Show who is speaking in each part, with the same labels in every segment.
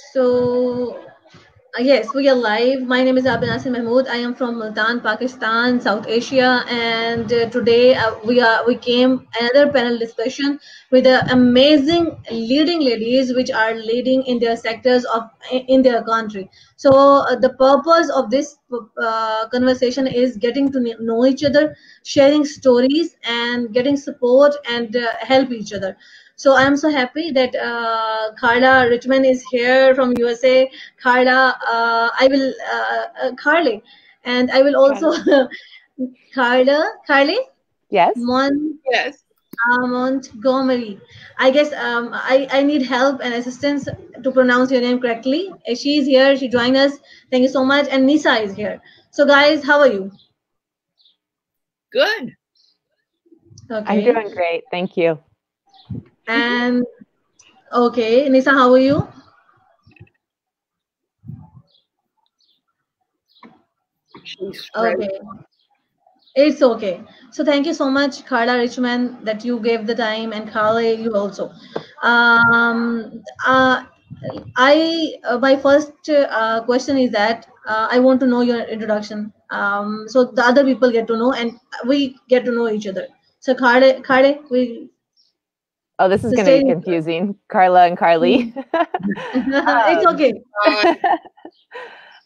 Speaker 1: So, uh, yes, we are live. My name is Rabia Nasir Mahmood. I am from Multan, Pakistan, South Asia, and uh, today uh, we are we came another panel discussion with the amazing leading ladies which are leading in their sectors of in their country. So uh, the purpose of this uh, conversation is getting to know each other, sharing stories, and getting support and help each other. So I'm so happy that uh, Carla Riechman is here from USA. Carla, uh, I will, uh, uh, Carley, and I will also, Carla, Carley?
Speaker 2: Yes.
Speaker 1: Mon
Speaker 3: yes.
Speaker 1: Uh, Montgomery. I guess um, I, I need help and assistance to pronounce your name correctly. Uh, She's here. She joined us. Thank you so much. And Nisa is here. So guys, how are you?
Speaker 3: Good.
Speaker 1: Okay.
Speaker 2: I'm doing great. Thank you.
Speaker 1: And okay, Nisa, how are you? Okay. It's okay. So thank you so much, Carla Riechman, that you gave the time, and Carla, you also. Um, uh, I uh, my first uh, question is that uh, I want to know your introduction, um, so the other people get to know, and we get to know each other. So Carla, Carla, we.
Speaker 2: Oh, this is going to be confusing. Carla and Carley.
Speaker 1: it's okay.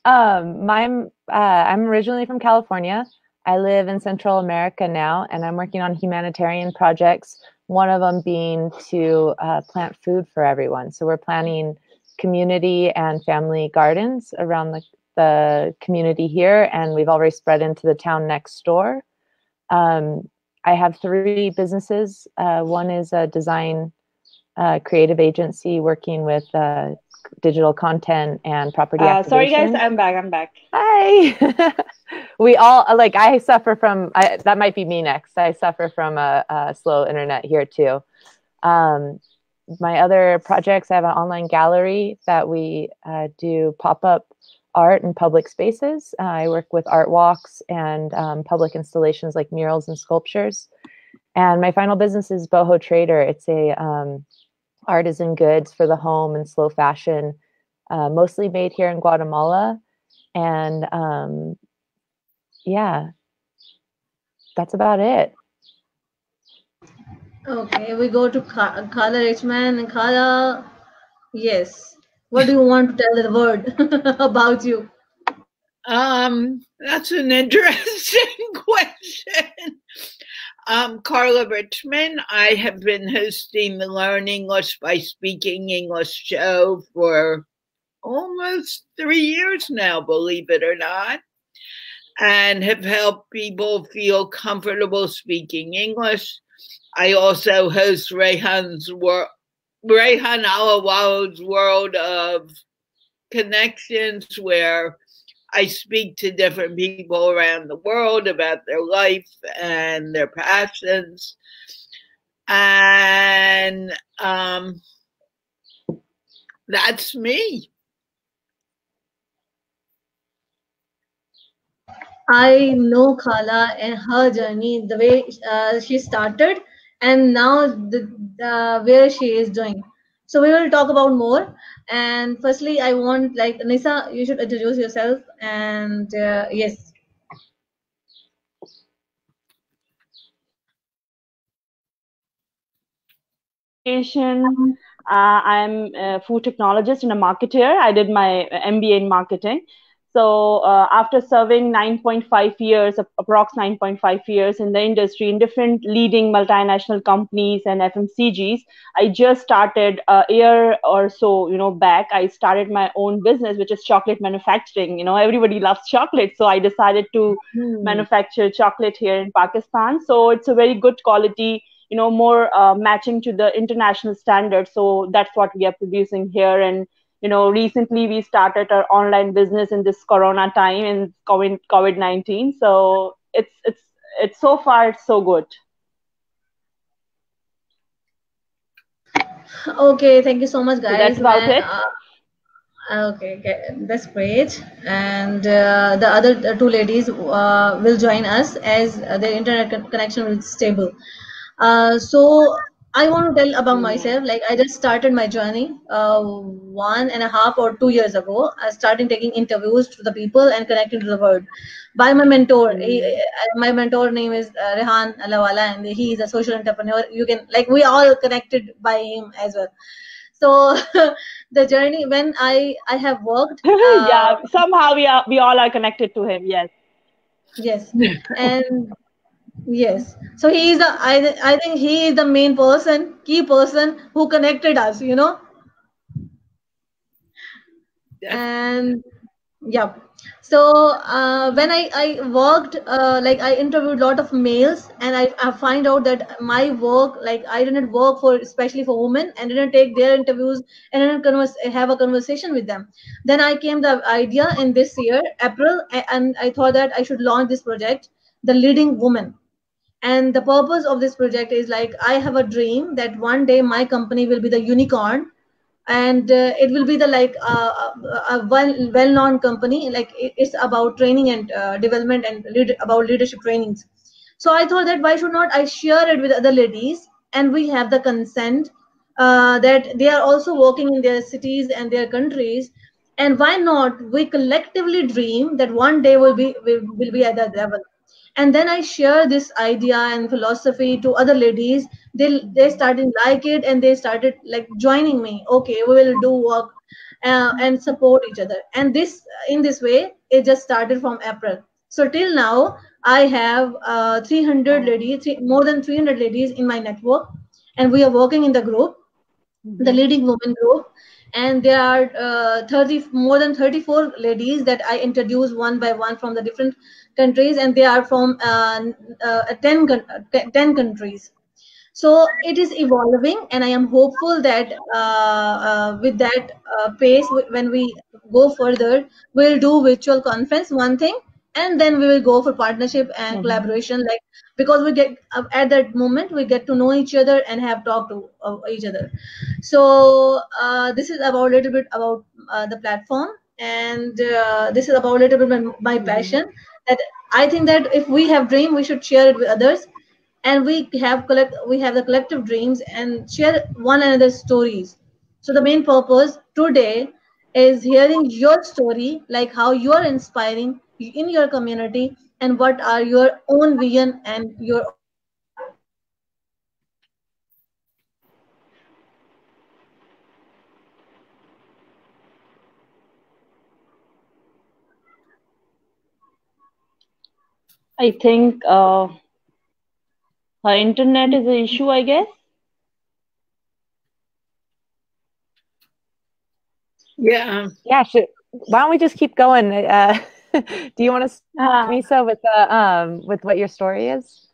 Speaker 2: um, my, uh, I'm originally from California. I live in Central America now, and I'm working on humanitarian projects. One of them being to uh, plant food for everyone. So we're planting community and family gardens around the, the community here, and we've already spread into the town next door. Um, I have three businesses. Uh, one is a design uh, creative agency working with uh, digital content and property
Speaker 4: Uh, sorry, guys. I'm back. I'm back.
Speaker 2: Hi. we all like. I suffer from. I, that might be me next. I suffer from a, a slow internet here too. Um, my other projects. I have an online gallery that we uh, do pop up art in public spaces. Uh, I work with art walks and um, public installations like murals and sculptures. And my final business is Boho Trader. It's a um, artisan goods for the home and slow fashion, uh, mostly made here in Guatemala. And um, yeah, that's about it.
Speaker 1: Okay, we go to Carla Riechman and Carla. Yes. What do you want to tell the world about you?
Speaker 3: Um, that's an interesting question. Um, Carla Riechman, I have been hosting the Learn English by Speaking English show for almost three years now, believe it or not, and have helped people feel comfortable speaking English. I also host Rehan's world, Rehan Allahwala's World of Connections, where I speak to different people around the world about their life and their passions. And um, that's me.
Speaker 1: I know Carla and her journey, the way uh, she started, and now the, the where she is doing. So we will talk about more. And firstly, I want like Nisa, you should introduce yourself. And uh, yes.
Speaker 4: Uh, I'm a food technologist and a marketer. I did my MBA in marketing. So uh, after serving 9.5 years, approx 9.5 years in the industry in different leading multinational companies and FMCGs, I just started a year or so, you know, back. I started my own business, which is chocolate manufacturing. You know, everybody loves chocolate, so I decided to manufacture chocolate here in Pakistan. So it's a very good quality, you know, more uh, matching to the international standards. So that's what we are producing here. And you know, recently we started our online business in this Corona time in COVID COVID nineteen. So it's it's it's so far it's so good.
Speaker 1: okay, thank you so much, guys.
Speaker 4: So that's about
Speaker 1: And,
Speaker 4: it.
Speaker 1: uh, okay, okay, that's great. And uh, the other uh, two ladies uh, will join us as uh, their internet con- connection will stable. Uh, so I want to tell about myself. Like I just started my journey uh, one and a half or two years ago. I started taking interviews to the people and connecting to the world by my mentor. He, uh, my mentor name is uh, Rehan Allahwala, and he is a social entrepreneur. You can like we all connected by him as well. So the journey when I I have worked. Uh,
Speaker 4: yeah, somehow we are we all are connected to him. Yes.
Speaker 1: Yes, and Yes. So he is the I I think he is the main person, key person who connected us, you know. And yeah. So uh, when I I worked uh, like I interviewed a lot of males and I, I find out that my work like I didn't work for especially for women and didn't take their interviews and didn't converse, have a conversation with them. Then I came the idea in this year April and I thought that I should launch this project, the leading woman and the purpose of this project is like i have a dream that one day my company will be the unicorn and uh, it will be the like uh, a well well known company. Like it's about training and uh, development and lead, about leadership trainings. So i thought that why should not i share it with other ladies? And we have the consent uh, that they are also working in their cities and their countries. And why not we collectively dream that one day will be will, will be at that level and then i share this idea and philosophy to other ladies. They they started like it and they started like joining me. Okay we will do work uh, and support each other. And this in this way it just started from april. So till now i have uh, 300 ladies three, more than 300 ladies in my network. And we are working in the group mm-hmm. the leading women group. And there are uh, 30 more than 34 ladies that i introduce one by one from the different countries and they are from uh, uh, 10, 10 countries so it is evolving and i am hopeful that uh, uh with that uh, pace when we go further we'll do virtual conference one thing and then we will go for partnership and mm-hmm. collaboration like because we get uh, at that moment we get to know each other and have talked to uh, each other so uh, this is about a little bit about uh, the platform and uh, this is about a little bit my, my mm-hmm. That i think that if we have dream we should share it with others. And we have collect we have the collective dreams and share one another's stories. So the main purpose today is hearing your story like how you are inspiring in your community and what are your own vision and your
Speaker 4: I think uh, her internet is an issue, I guess.
Speaker 3: Yeah.
Speaker 2: Yeah. Should, why don't we just keep going? Uh, do you want to uh, Nisa with the um with what your story is?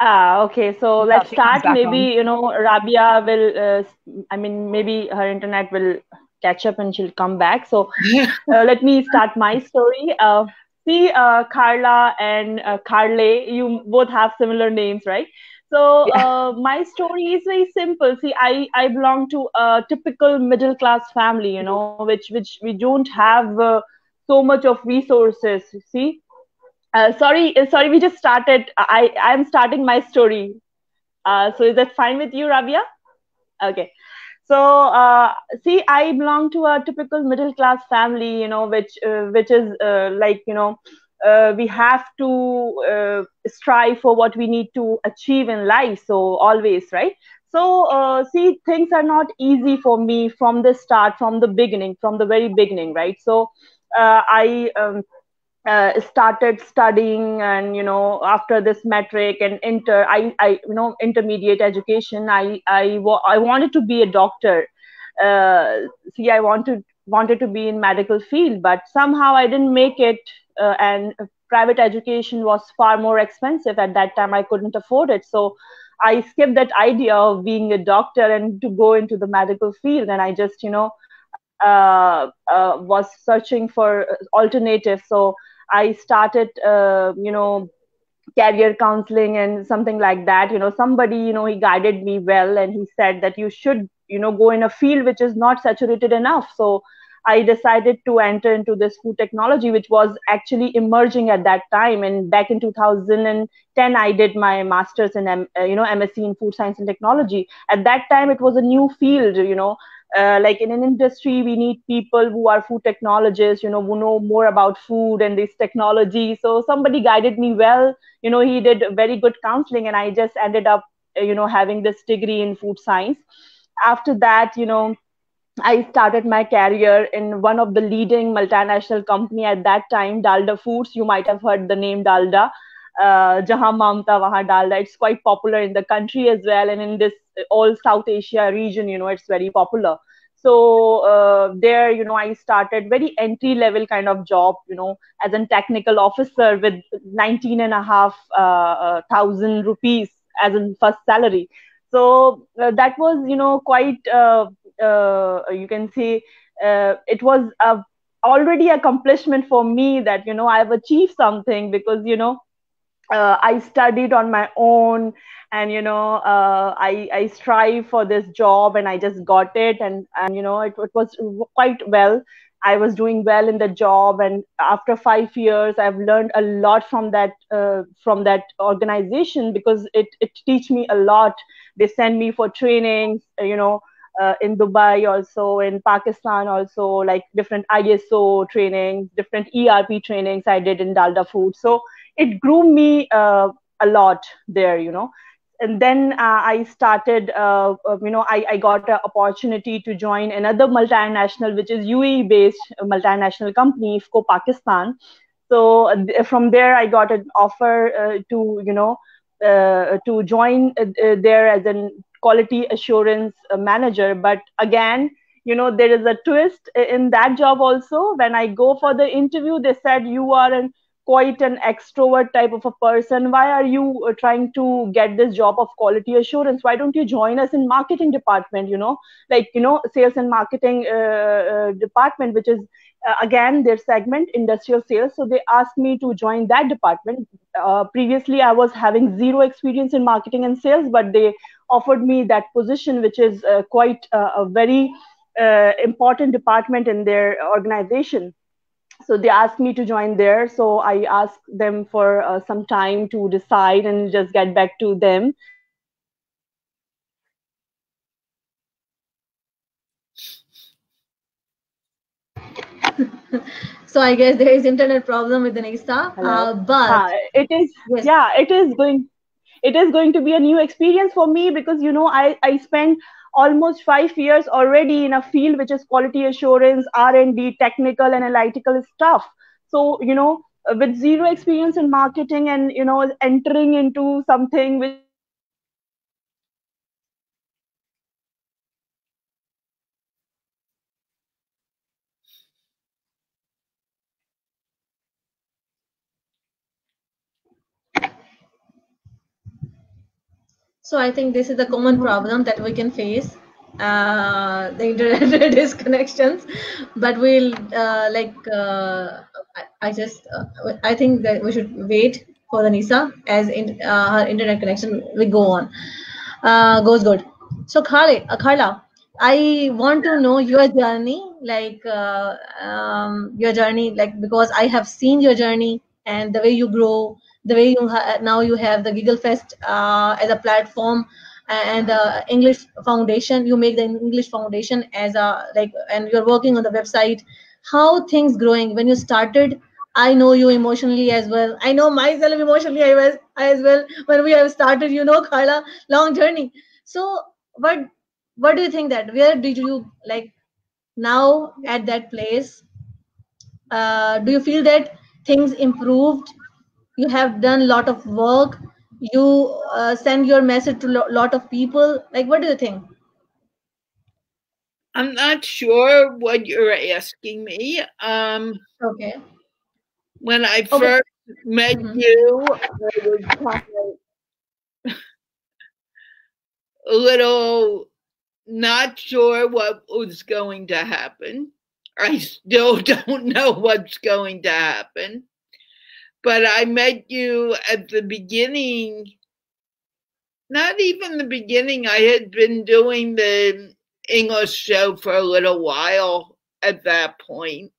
Speaker 4: Ah, okay. So let's start. Maybe on. you know Rabia will. Uh, I mean, maybe her internet will catch up and she'll come back. So uh, let me start my story. Uh, see, uh, Carla and uh, Carley, you both have similar names, right? So yeah. uh, my story is very simple. See, I I belong to a typical middle class family, you know, which which we don't have uh, so much of resources see uh, sorry uh, sorry we just started i i'm starting my story uh, so is that fine with you rabia okay so uh, see i belong to a typical middle class family you know which uh, which is uh, like you know we have to strive for what we need to achieve in life so always right? So see things are not easy for me from the start from the beginning from the very beginning right? So uh, I um, uh, started studying and you know after this matric and inter I, I you know intermediate education I I, I wanted to be a doctor. Uh, see I wanted wanted to be in medical field but somehow I didn't make it uh, and private education was far more expensive. At that time I couldn't afford it. So I skipped that idea of being a doctor and to go into the medical field. And I just you know uh, uh, was searching for alternatives. So I started, uh, you know, career counseling and something like that. You know, somebody, you know, he guided me well, and he said that you should, you know, go in a field which is not saturated enough. So I decided to enter into this food technology, which was actually emerging at that time. And back in 2010, I did my master's in, uh, you know, MSc in food science and technology. At that time, it was a new field, you know, uh, like in an industry we need people who are food technologists you know who know more about food and this technology so somebody guided me well you know he did very good counseling and i just ended up you know having this degree in food science after that you know I started my career in one of the leading multinational company at that time, Dalda Foods. You might have heard the name Dalda. Uh, Jahan Mamta Dalda. It's quite popular in the country as well, and in this all South Asia region, you know, it's very popular. So uh, there, you know, I started very entry level kind of job, you know, as a technical officer with 19 and a half uh, uh thousand rupees as a first salary. So uh, that was, you know, quite uh, uh, you can say it was a already accomplishment for me that you know i've achieved something because you know i studied on my own and you know uh, i i strive for this job and i just got it and and you know it, it was quite well i was doing well in the job and after 5 years i've learned a lot from that uh, from that organization because it it teach me a lot they send me for trainings you know uh, in Dubai also, in Pakistan also, like different ISO trainings, different ERP trainings I did in Dalda Food. So it grew me uh, a lot there, you know. And then uh, I started, uh, uh, you know, I, I got an opportunity to join another multinational, which is UAE based multinational company, IFFCO Pakistan. So uh, from there, I got an offer to, you know, to join there as a quality assurance uh, manager but again you know there is a twist in that job also when i go for the interview they said you are an quite an extrovert type of a person. Why are you uh, trying to get this job of quality assurance? Why don't you join us in marketing department you know? Like you know sales and marketing uh, uh, department which is uh, again their segment industrial sales. So they asked me to join that department. Uh, previously i was having zero experience in marketing and sales but they offered me that position which is uh, quite a very important department in their organization so they asked me to join there so i asked them for uh, some time to decide and just get back to them
Speaker 1: so I guess there is internet problem with the Nisa, uh, but uh,
Speaker 4: it is yes. yeah, it is going. It is going to be a new experience for me because you know I I spent almost five years already in a field which is quality assurance, R and D, technical analytical stuff. So you know with zero experience in marketing and you know entering into something which
Speaker 1: So I think this is a common problem that we can face uh, the internet disconnections. But we'll uh, like uh, I, I, just uh, i think that we should wait for the nisa as in uh, her internet connection will go on. Uh, goes good. So Khalid, Carla, i want to know your journey like um, your journey like because i have seen your journey and the way you grow the way you now you have the Giggle Fest uh, as a platform and the English Foundation. You make the English Foundation as a like, and you're working on the website. How things growing when you started? I know you emotionally as well. I know myself emotionally I was as well when we have started. You know, Carla, long journey. So, what what do you think that where did you like now at that place? Uh, do you feel that things improved you have done a lot of work you uh, send your message to a lot of people like what do you think
Speaker 3: i'm not sure what you're asking me um
Speaker 1: okay
Speaker 3: when i okay. first met mm-hmm. you i was a little not sure what was going to happen i still don't know what's going to happen but I met you at the beginning. Not even the beginning. I had been doing the English show for a little while at that point,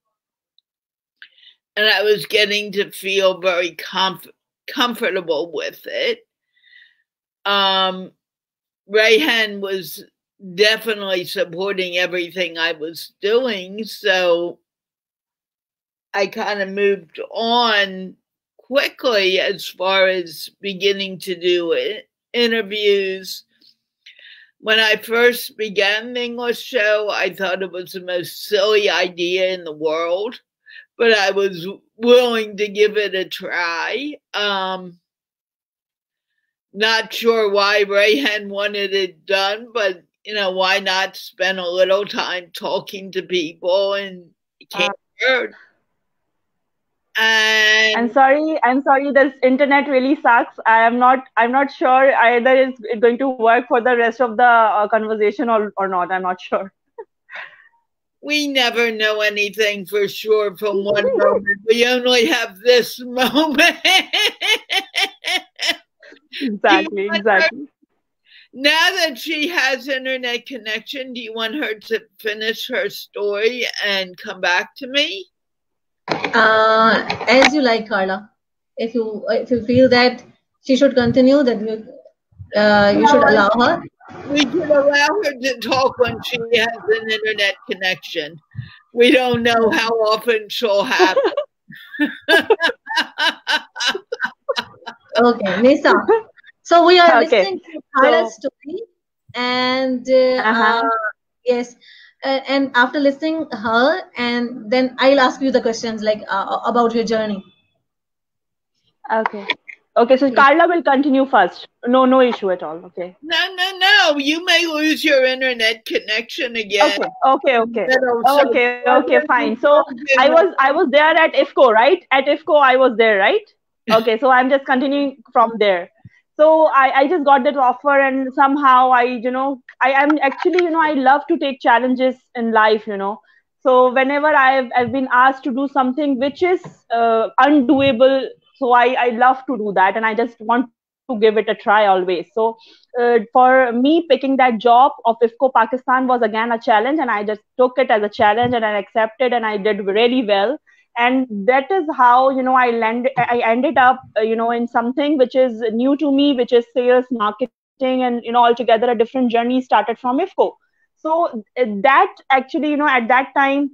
Speaker 3: and I was getting to feel very comf- comfortable with it. Um, Rehan was definitely supporting everything I was doing, so I kind of moved on quickly as far as beginning to do it, interviews. When I first began the English show, I thought it was the most silly idea in the world, but I was willing to give it a try. Um, not sure why Rehan wanted it done, but you know, why not spend a little time talking to people and can't uh, hurt. And
Speaker 4: I'm sorry, I'm sorry, this internet really sucks. I am not I'm not sure either it's going to work for the rest of the uh, conversation or, or not. I'm not sure.
Speaker 3: we never know anything for sure from one moment. We only have this moment.
Speaker 4: exactly, exactly.
Speaker 3: Now that she has internet connection, do you want her to finish her story and come back to me?
Speaker 1: Uh, as you like, Carla. If you if you feel that she should continue, that you, uh, you should allow her.
Speaker 3: We can allow her to talk when she has an internet connection. We don't know how often she'll have
Speaker 1: okay, Nisa. So we are okay. listening to Carla's so, story, and uh, uh-huh. uh, yes, uh, and after listening her and then i'll ask you the questions like uh, about your journey.
Speaker 4: Okay. Okay so carla will continue first. No no issue at all okay?
Speaker 3: No no no. You may lose your internet connection again.
Speaker 4: Okay okay okay. Okay okay fine. So i was i was there at iffco right? At iffco i was there right? Okay so i'm just continuing from there so I, I just got that offer and somehow i you know i am actually you know i love to take challenges in life you know. So whenever i've, I've been asked to do something which is uh, undoable so I, I love to do that and i just want to give it a try always. So uh, for me picking that job of iffco pakistan was again a challenge and i just took it as a challenge and i accepted and i did really well and that is how you know i landed i ended up uh, you know in something which is new to me which is sales marketing and you know altogether a different journey started from iffco. So uh, that actually you know at that time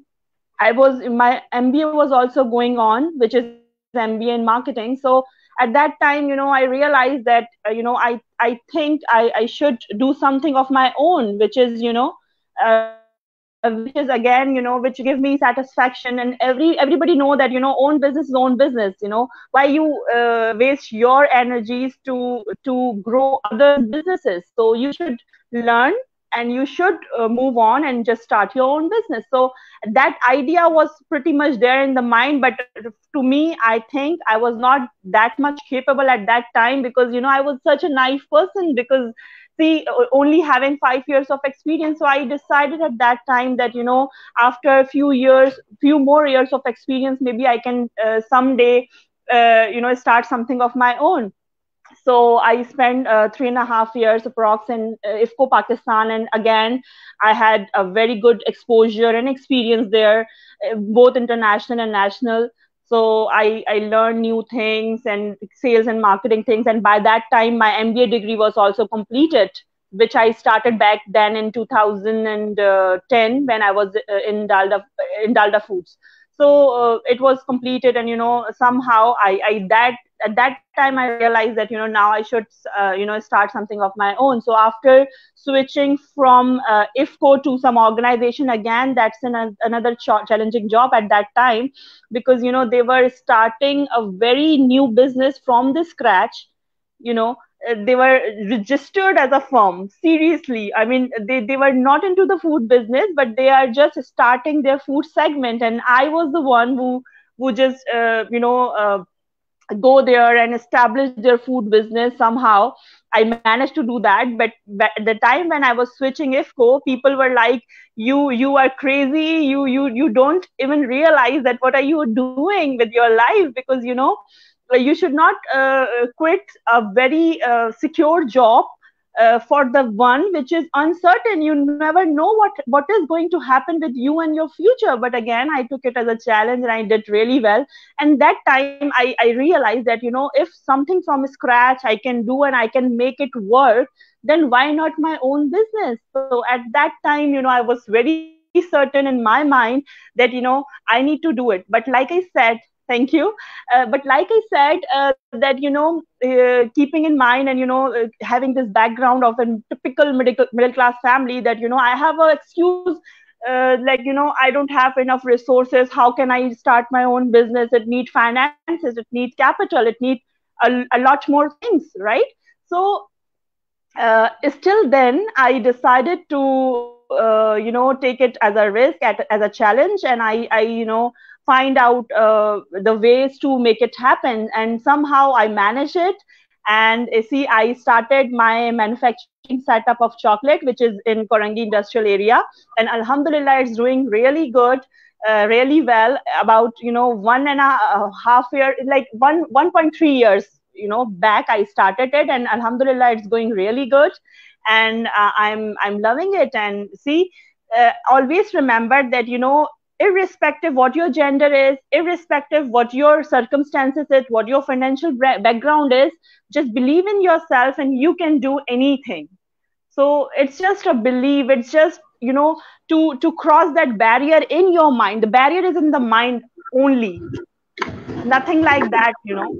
Speaker 4: i was my mba was also going on which is mba in marketing. So at that time you know i realized that uh, you know i i think i i should do something of my own which is you know uh, which is again you know which give me satisfaction. And every everybody know that you know own business is own business you know. Why you uh, waste your energies to to grow other businesses? So you should learn and you should uh, move on and just start your own business. So that idea was pretty much there in the mind but to me i think i was not that much capable at that time because you know i was such a naive person because see only having five years of experience. So i decided at that time that you know after a few years few more years of experience maybe i can uh, someday uh, you know start something of my own. So I spent uh, three and a half years approx in uh, IFFCO Pakistan, and again, I had a very good exposure and experience there, uh, both international and national so I, I learned new things and sales and marketing things. And by that time my mba degree was also completed which i started back then in 2010 when i was uh, in dalda in dalda foods. So uh, it was completed and you know somehow I, I that at that time i realized that you know now i should uh, you know start something of my own. So after switching from uh, iffco to some organization again that's an, another ch- challenging job at that time because you know they were starting a very new business from the scratch you know uh, they were registered as a firm seriously. I mean they, they were not into the food business but they are just starting their food segment. And i was the one who who just uh, you know uh, go there and establish their food business somehow. I managed to do that but at the time when i was switching iffco people were like you you are crazy. You you you don't even realize that what are you doing with your life because you know you should not uh, quit a very uh, secure job uh, for the one which is uncertain. You never know what what is going to happen with you and your future. But again i took it as a challenge and i did really well. And that time i, I realized that you know if something from scratch i can do and i can make it work then why not my own business? So at that time you know i was very certain in my mind that you know i need to do it. But like i said thank you. Uh, but like i said uh, that you know uh, keeping in mind and you know uh, having this background of a typical middle, middle class family that you know i have an excuse uh, like you know i don't have enough resources. How can i start my own business? It needs finances. It needs capital. It needs a, a lot more things right? So uh, still then i decided to you know take it as a risk at, as a challenge. And i i you know find out uh, the ways to make it happen. And somehow i manage it. And uh, see i started my manufacturing setup of chocolate which is in korangi industrial area. And alhamdulillah it's doing really good uh, really well. About you know one and a half year like one 1.3 years you know back i started it. And alhamdulillah it's going really good. And uh, i'm i'm loving it. And see uh, always remember that you know irrespective what your gender is irrespective what your circumstances is what your financial background is just believe in yourself and you can do anything. So it's just a belief it's just you know to to cross that barrier in your mind. The barrier is in the mind only. Nothing like that you know.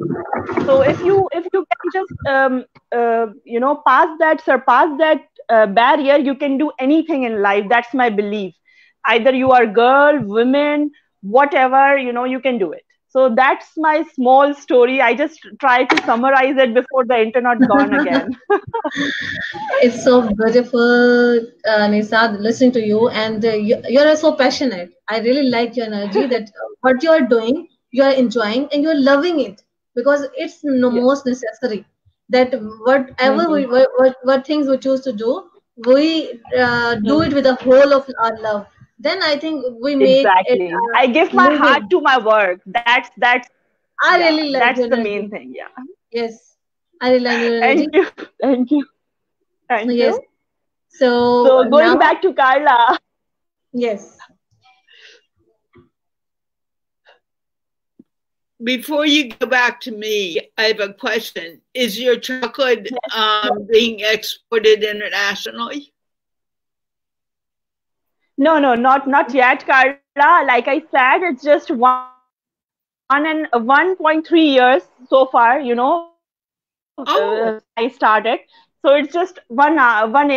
Speaker 4: So if you if you can just um, uh, you know pass that surpass that uh, barrier you can do anything in life. That's my belief either you are girl women whatever you know you can do it. So that's my small story. I just try to summarize it before the internet gone again.
Speaker 1: It's so beautiful uh, nisa listening to you and uh, you, you're so passionate. I really like your energy that what you're doing you're enjoying and you're loving it because it's no most necessary that whatever mm-hmm. we what, what, what things we choose to do we uh, do mm-hmm. it with the whole of our love then I think we make
Speaker 4: exactly. It, uh, I give my moving. heart to my work. That's that's.
Speaker 1: I yeah, really like
Speaker 4: that's the main thing. Yeah.
Speaker 1: Yes, I really like your
Speaker 4: Thank you. Thank you. Thank
Speaker 1: yes.
Speaker 4: you.
Speaker 1: So,
Speaker 4: so going now, back to Carla.
Speaker 1: Yes.
Speaker 3: Before you go back to me, I have a question. Is your chocolate um, being exported internationally?
Speaker 4: No, no, not not yet, Carla. Like I said, it's just one one and one point three years so far. You know,
Speaker 3: oh.
Speaker 4: uh, I started, so it's just one uh, one.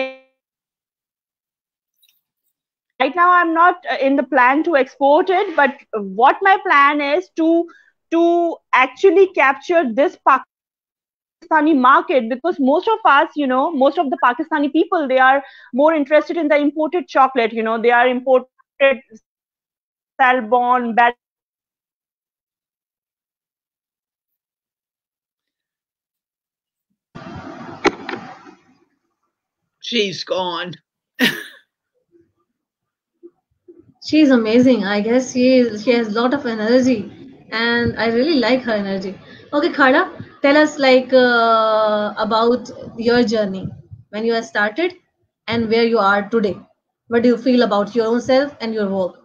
Speaker 4: Right now, I'm not uh, in the plan to export it, but what my plan is to to actually capture this Pakistani market because most of us, you know, most of the Pakistani people, they are more interested in the imported chocolate. You know, they are imported Selbon, Bell.
Speaker 3: She's gone.
Speaker 1: She's amazing. I guess she is, she has a lot of energy, and I really like her energy. Okay, Khada, tell us like uh, about your journey when you have started and where you are today. What do you feel about your own self and your work?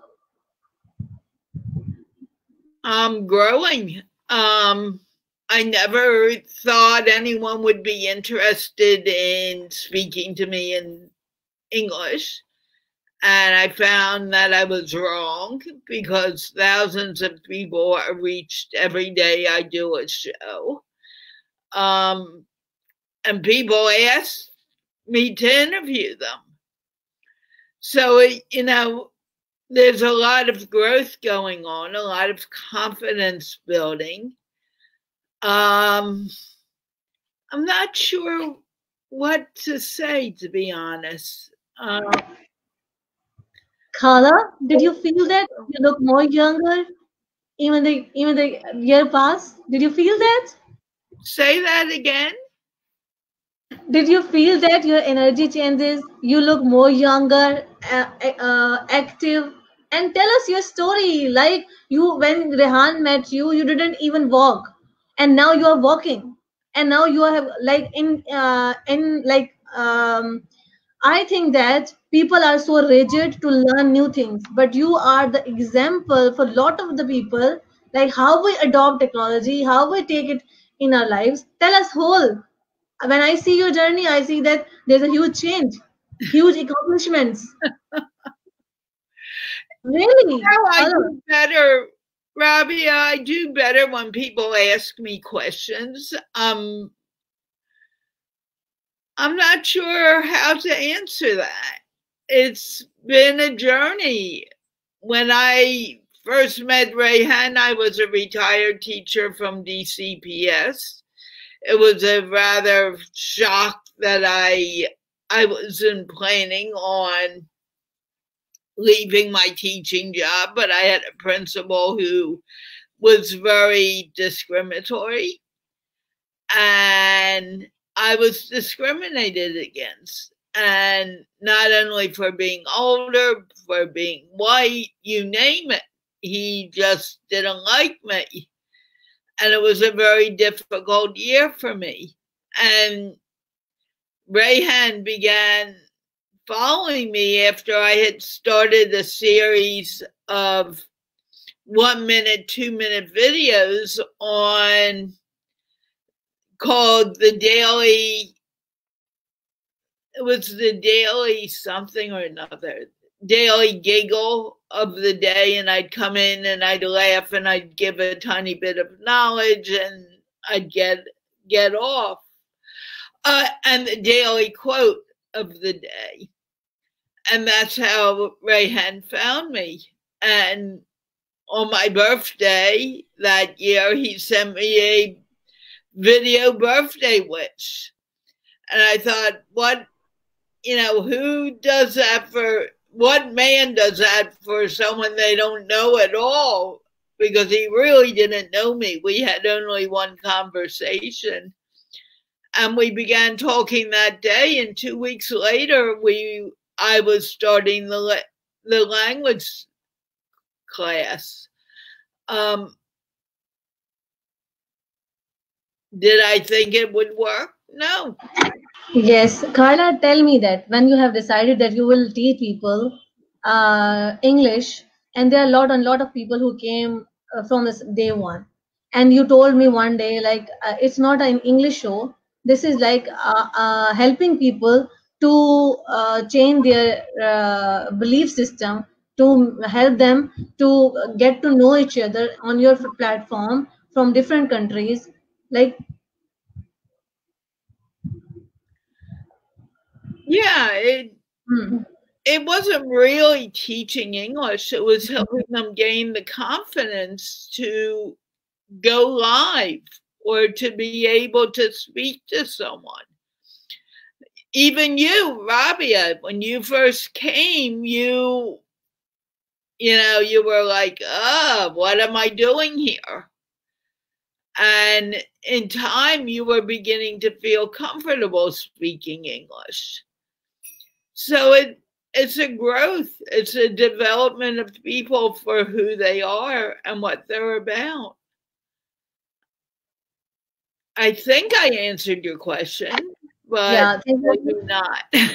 Speaker 3: I'm growing. Um i never thought anyone would be interested in speaking to me in english. And I found that I was wrong because thousands of people are reached every day I do a show. Um, and people ask me to interview them. So, you know, there's a lot of growth going on, a lot of confidence building. Um, I'm not sure what to say, to be honest. Um,
Speaker 1: Carla, did you feel that you look more younger, even the even the year passed? Did you feel that?
Speaker 3: Say that again.
Speaker 1: Did you feel that your energy changes? You look more younger, uh, uh, active, and tell us your story. Like you, when Rehan met you, you didn't even walk, and now you are walking, and now you have like in uh, in like um, I think that people are so rigid to learn new things, but you are the example for a lot of the people, like how we adopt technology, how we take it in our lives. Tell us whole. When I see your journey, I see that there's a huge change, huge accomplishments. really?
Speaker 3: No, I do better, Rabia. I do better when people ask me questions. Um, I'm not sure how to answer that. It's been a journey. When I first met Rehan, I was a retired teacher from DCPS. It was a rather shock that I I wasn't planning on leaving my teaching job, but I had a principal who was very discriminatory. And I was discriminated against. And not only for being older, for being white, you name it. He just didn't like me. And it was a very difficult year for me. And Rehan began following me after I had started a series of one minute, two minute videos on called the Daily, it was the Daily something or another, Daily Giggle of the day. And I'd come in and I'd laugh and I'd give a tiny bit of knowledge and I'd get get off. Uh, and the daily quote of the day. And that's how Rehan found me. And on my birthday that year, he sent me a video birthday wish. And I thought, what, you know, who does that for, what man does that for someone they don't know at all? Because he really didn't know me. We had only one conversation. And we began talking that day, and two weeks later, we I was starting the the language class. Um, Did I think it would work? No.
Speaker 1: Yes, Carla, tell me that when you have decided that you will teach people uh, English, and there are a lot and lot of people who came uh, from this day one, and you told me one day like uh, it's not an English show. This is like uh, uh, helping people to uh, change their belief system to help them to get to know each other on your platform from different countries like
Speaker 3: yeah it hmm. it wasn't really teaching english it was helping them gain the confidence to go live or to be able to speak to someone even you rabia when you first came you you know you were like oh what am i doing here and in time, you were beginning to feel comfortable speaking English. So it, it's a growth, it's a development of people for who they are and what they're about. I think I answered your question, but yeah, maybe not.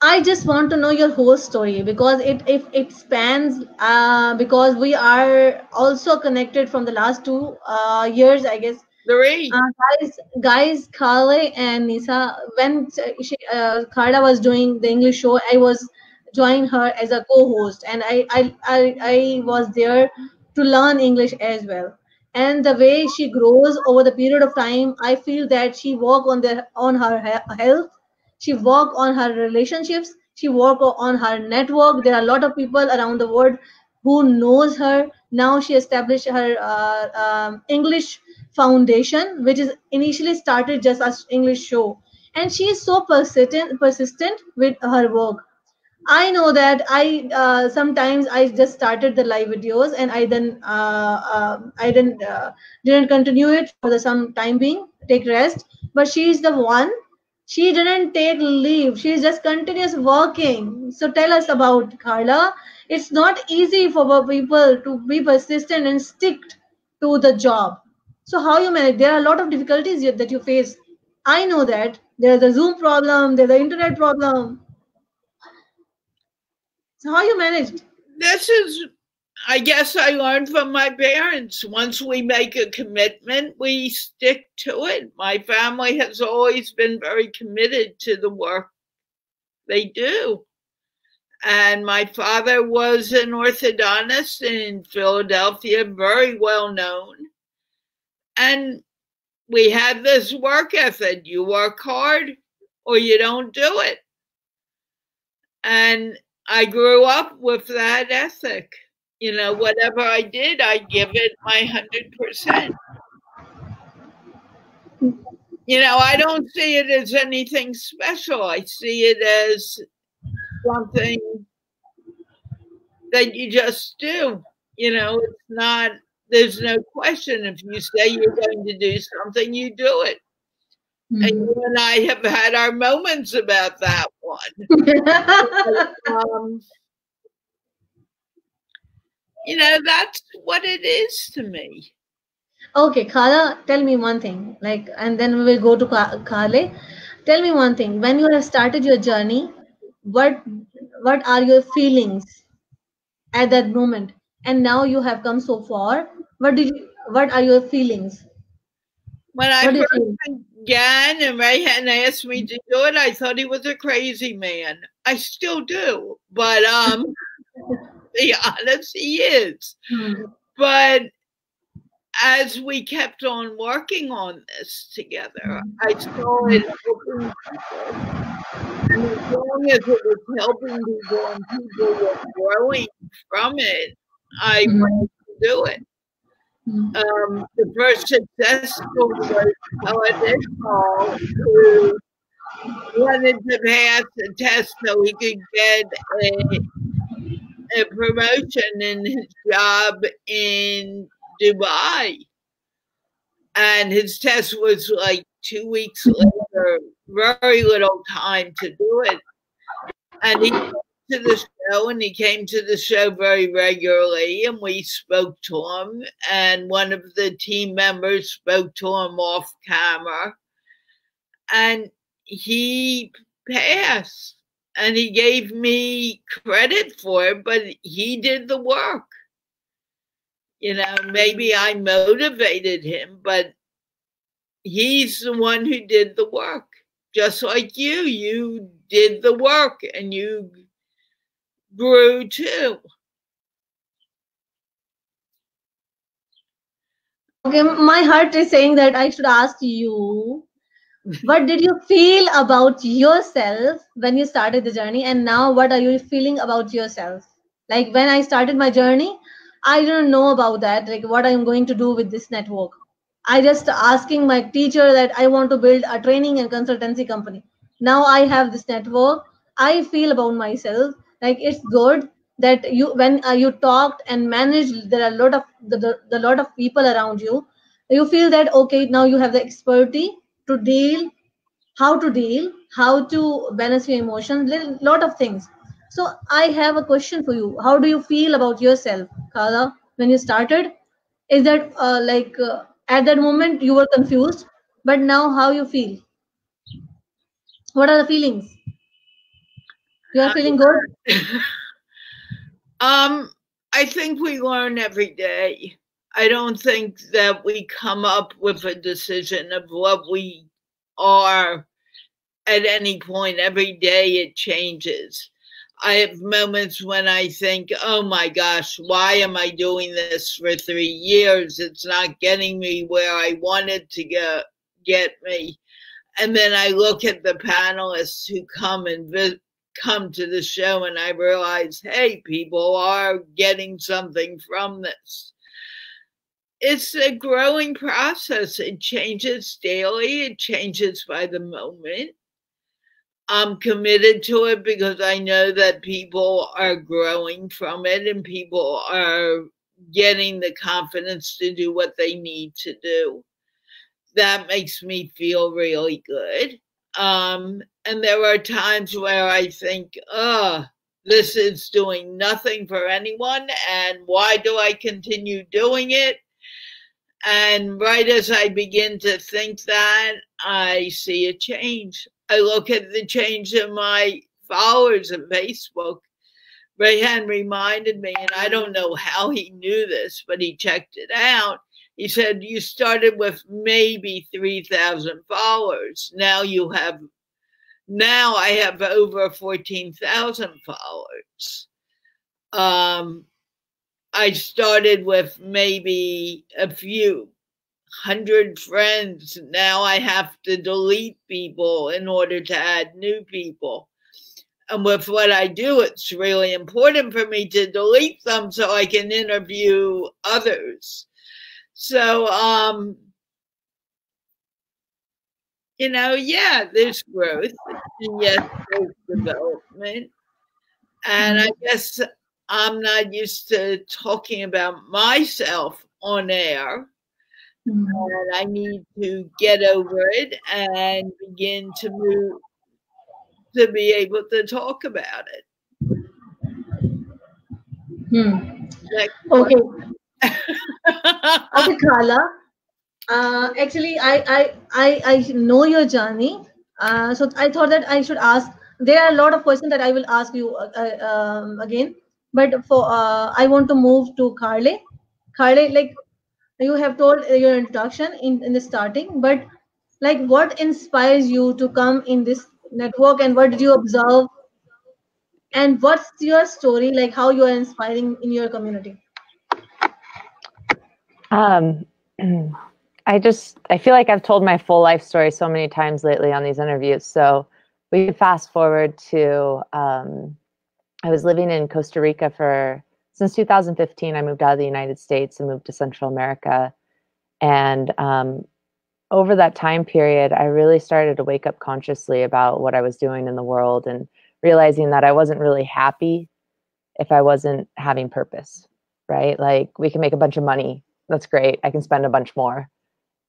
Speaker 1: I just want to know your whole story because it if it spans uh, because we are also connected from the last two uh, years, I guess.
Speaker 3: Three
Speaker 1: uh, guys, guys, Carla and Nisa. When she, uh, Carla was doing the English show, I was joining her as a co-host, and I I I, I was there to learn English as well. And the way she grows over the period of time, I feel that she work on the on her health she work on her relationships she work on her network there are a lot of people around the world who knows her now she established her uh, um, english foundation which is initially started just as english show. And she is so persistent persistent with her work. I know that i uh, sometimes i just started the live videos and i then uh, uh i didn't uh, didn't continue it for the some time being take rest. But she is the one. She didn't take leave. She is just continuous working. So tell us about carla. It's not easy for people to be persistent and stick to the job so how you manage there are a lot of difficulties that you face i know that there's a Zoom problem, there's the internet problem. So how you managed?
Speaker 3: This is I guess I learned from my parents. Once we make a commitment, we stick to it. My family has always been very committed to the work they do. And my father was an orthodontist in Philadelphia, very well known. And we had this work ethic you work hard or you don't do it. And I grew up with that ethic you know, whatever I did, I give it my hundred percent. You know, I don't see it as anything special. I see it as something that you just do. You know, it's not, there's no question. If you say you're going to do something, you do it. Mm-hmm. And you and I have had our moments about that one. um, you know, that's what it is to me.
Speaker 1: Okay, Kala, tell me one thing. Like, and then we will go to Kale. Tell me one thing. When you have started your journey, what what are your feelings at that moment? And now you have come so far. What did you? What are your feelings?
Speaker 3: When I first began and Rehan asked me to do it, I thought he was a crazy man. I still do, but um be honest, he is. Mm-hmm. But as we kept on working on this together, I started helping people. And as long as it was helping people and people were growing from it, I mm-hmm. wanted to do it. Um, the first successful was Helen who wanted to pass the test so he could get a a promotion in his job in Dubai. And his test was like two weeks later, very little time to do it. And he to the show and he came to the show very regularly and we spoke to him and one of the team members spoke to him off camera and he passed and he gave me credit for it, but he did the work. You know, maybe I motivated him, but he's the one who did the work. Just like you, you did the work and you grew too.
Speaker 1: Okay, my heart is saying that I should ask you what did you feel about yourself when you started the journey? And now what are you feeling about yourself? Like when i started my journey i didn't know about that like what i'm going to do with this network. I just asking my teacher that i want to build a training and consultancy company. Now i have this network. I feel about myself like it's good that you when uh, you talked and managed there are a lot of the, the, the lot of people around you you feel that okay now you have the expertise to deal, how to deal, how to balance your emotions, a lot of things. So I have a question for you. How do you feel about yourself, Kala, when you started? Is that uh, like uh, at that moment you were confused, but now how you feel? What are the feelings? You are feeling good?
Speaker 3: um, I think we learn every day. I don't think that we come up with a decision of what we are at any point. Every day it changes. I have moments when I think, oh my gosh, why am I doing this for three years? It's not getting me where I wanted to go, get me. And then I look at the panelists who come and visit come to the show and I realize, hey, people are getting something from this it's a growing process. It changes daily, it changes by the moment. I'm committed to it because I know that people are growing from it and people are getting the confidence to do what they need to do. That makes me feel really good. Um, and there are times where I think, oh, this is doing nothing for anyone. And why do I continue doing it? And right as I begin to think that, I see a change. I look at the change in my followers on Facebook. Rehan reminded me, and I don't know how he knew this, but he checked it out. He said, You started with maybe 3,000 followers. Now you have, now I have over 14,000 followers. Um, I started with maybe a few hundred friends. Now I have to delete people in order to add new people. And with what I do, it's really important for me to delete them so I can interview others. So, um, you know, yeah, there's growth, and yes, there's development. And I guess I'm not used to talking about myself on air. Mm-hmm. And I need to get over it and begin to move to be able to talk about it.
Speaker 1: Hmm. okay. okay, Uh, actually, I, I I I know your journey. Uh, so I thought that I should ask. There are a lot of questions that I will ask you uh, uh um, again. But for uh, i want to move to carly carly like you have told your introduction in, in the starting but like what inspires you to come in this network and what did you observe? And what's your story? Like how you are inspiring in your community
Speaker 2: um i just i feel like i've told my full life story so many times lately on these interviews so we fast forward to um I was living in Costa Rica for since 2015. I moved out of the United States and moved to Central America. And um, over that time period, I really started to wake up consciously about what I was doing in the world and realizing that I wasn't really happy if I wasn't having purpose, right? Like we can make a bunch of money. That's great. I can spend a bunch more.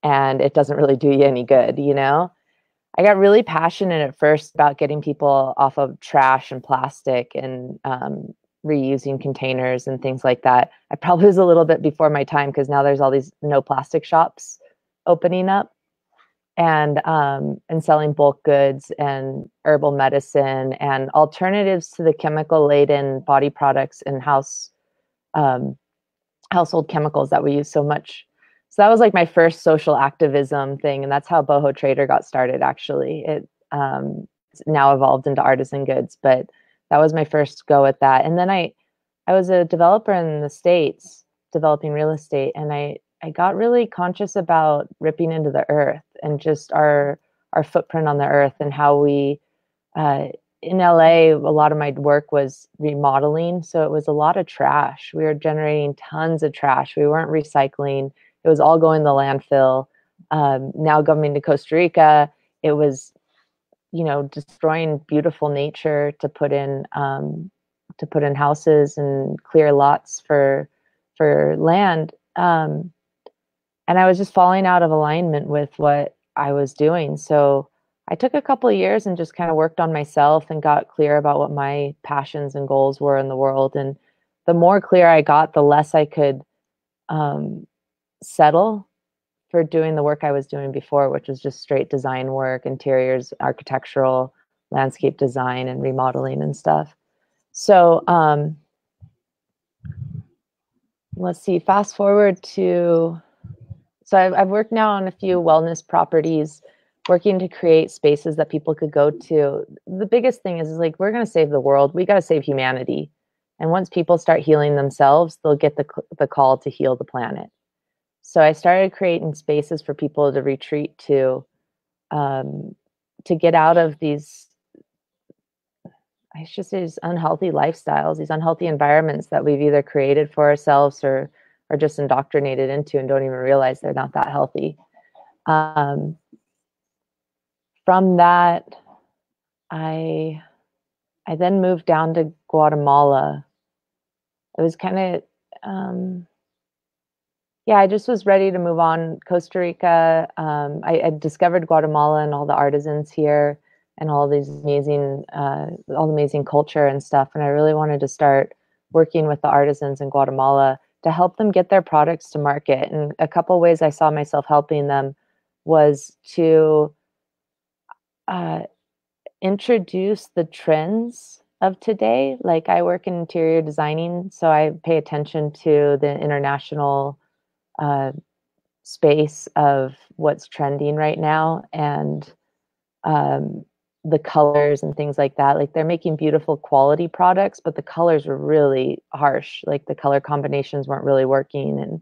Speaker 2: And it doesn't really do you any good, you know? I got really passionate at first about getting people off of trash and plastic and um, reusing containers and things like that. I probably was a little bit before my time because now there's all these no plastic shops opening up and um, and selling bulk goods and herbal medicine and alternatives to the chemical laden body products and house um, household chemicals that we use so much. So that was like my first social activism thing and that's how boho trader got started actually. It um, now evolved into artisan goods but that was my first go at that. And then i i was a developer in the states developing real estate and i i got really conscious about ripping into the earth and just our our footprint on the earth and how we uh, in LA, a lot of my work was remodeling. So it was a lot of trash. We were generating tons of trash. We weren't recycling it was all going to the landfill. Um, now coming to Costa Rica, it was, you know, destroying beautiful nature to put in um, to put in houses and clear lots for for land. Um, and I was just falling out of alignment with what I was doing. So I took a couple of years and just kind of worked on myself and got clear about what my passions and goals were in the world. And the more clear I got, the less I could um, settle for doing the work I was doing before, which was just straight design work, interiors, architectural, landscape design, and remodeling and stuff. So um, let's see, fast forward to, so I've, I've worked now on a few wellness properties, working to create spaces that people could go to. The biggest thing is, is like, we're going to save the world. We got to save humanity. And once people start healing themselves, they'll get the, the call to heal the planet. So I started creating spaces for people to retreat to, um, to get out of these, I should say, these unhealthy lifestyles, these unhealthy environments that we've either created for ourselves or are just indoctrinated into and don't even realize they're not that healthy. Um, from that, I I then moved down to Guatemala. It was kind of um, yeah, I just was ready to move on. Costa Rica, um, I, discovered Guatemala and all the artisans here and all these amazing, uh, all the amazing culture and stuff. And I really wanted to start working with the artisans in Guatemala to help them get their products to market. And a couple ways I saw myself helping them was to uh, introduce the trends of today. Like I work in interior designing, so I pay attention to the international uh, space of what's trending right now and um, the colors and things like that. Like they're making beautiful quality products, but the colors were really harsh. Like the color combinations weren't really working, and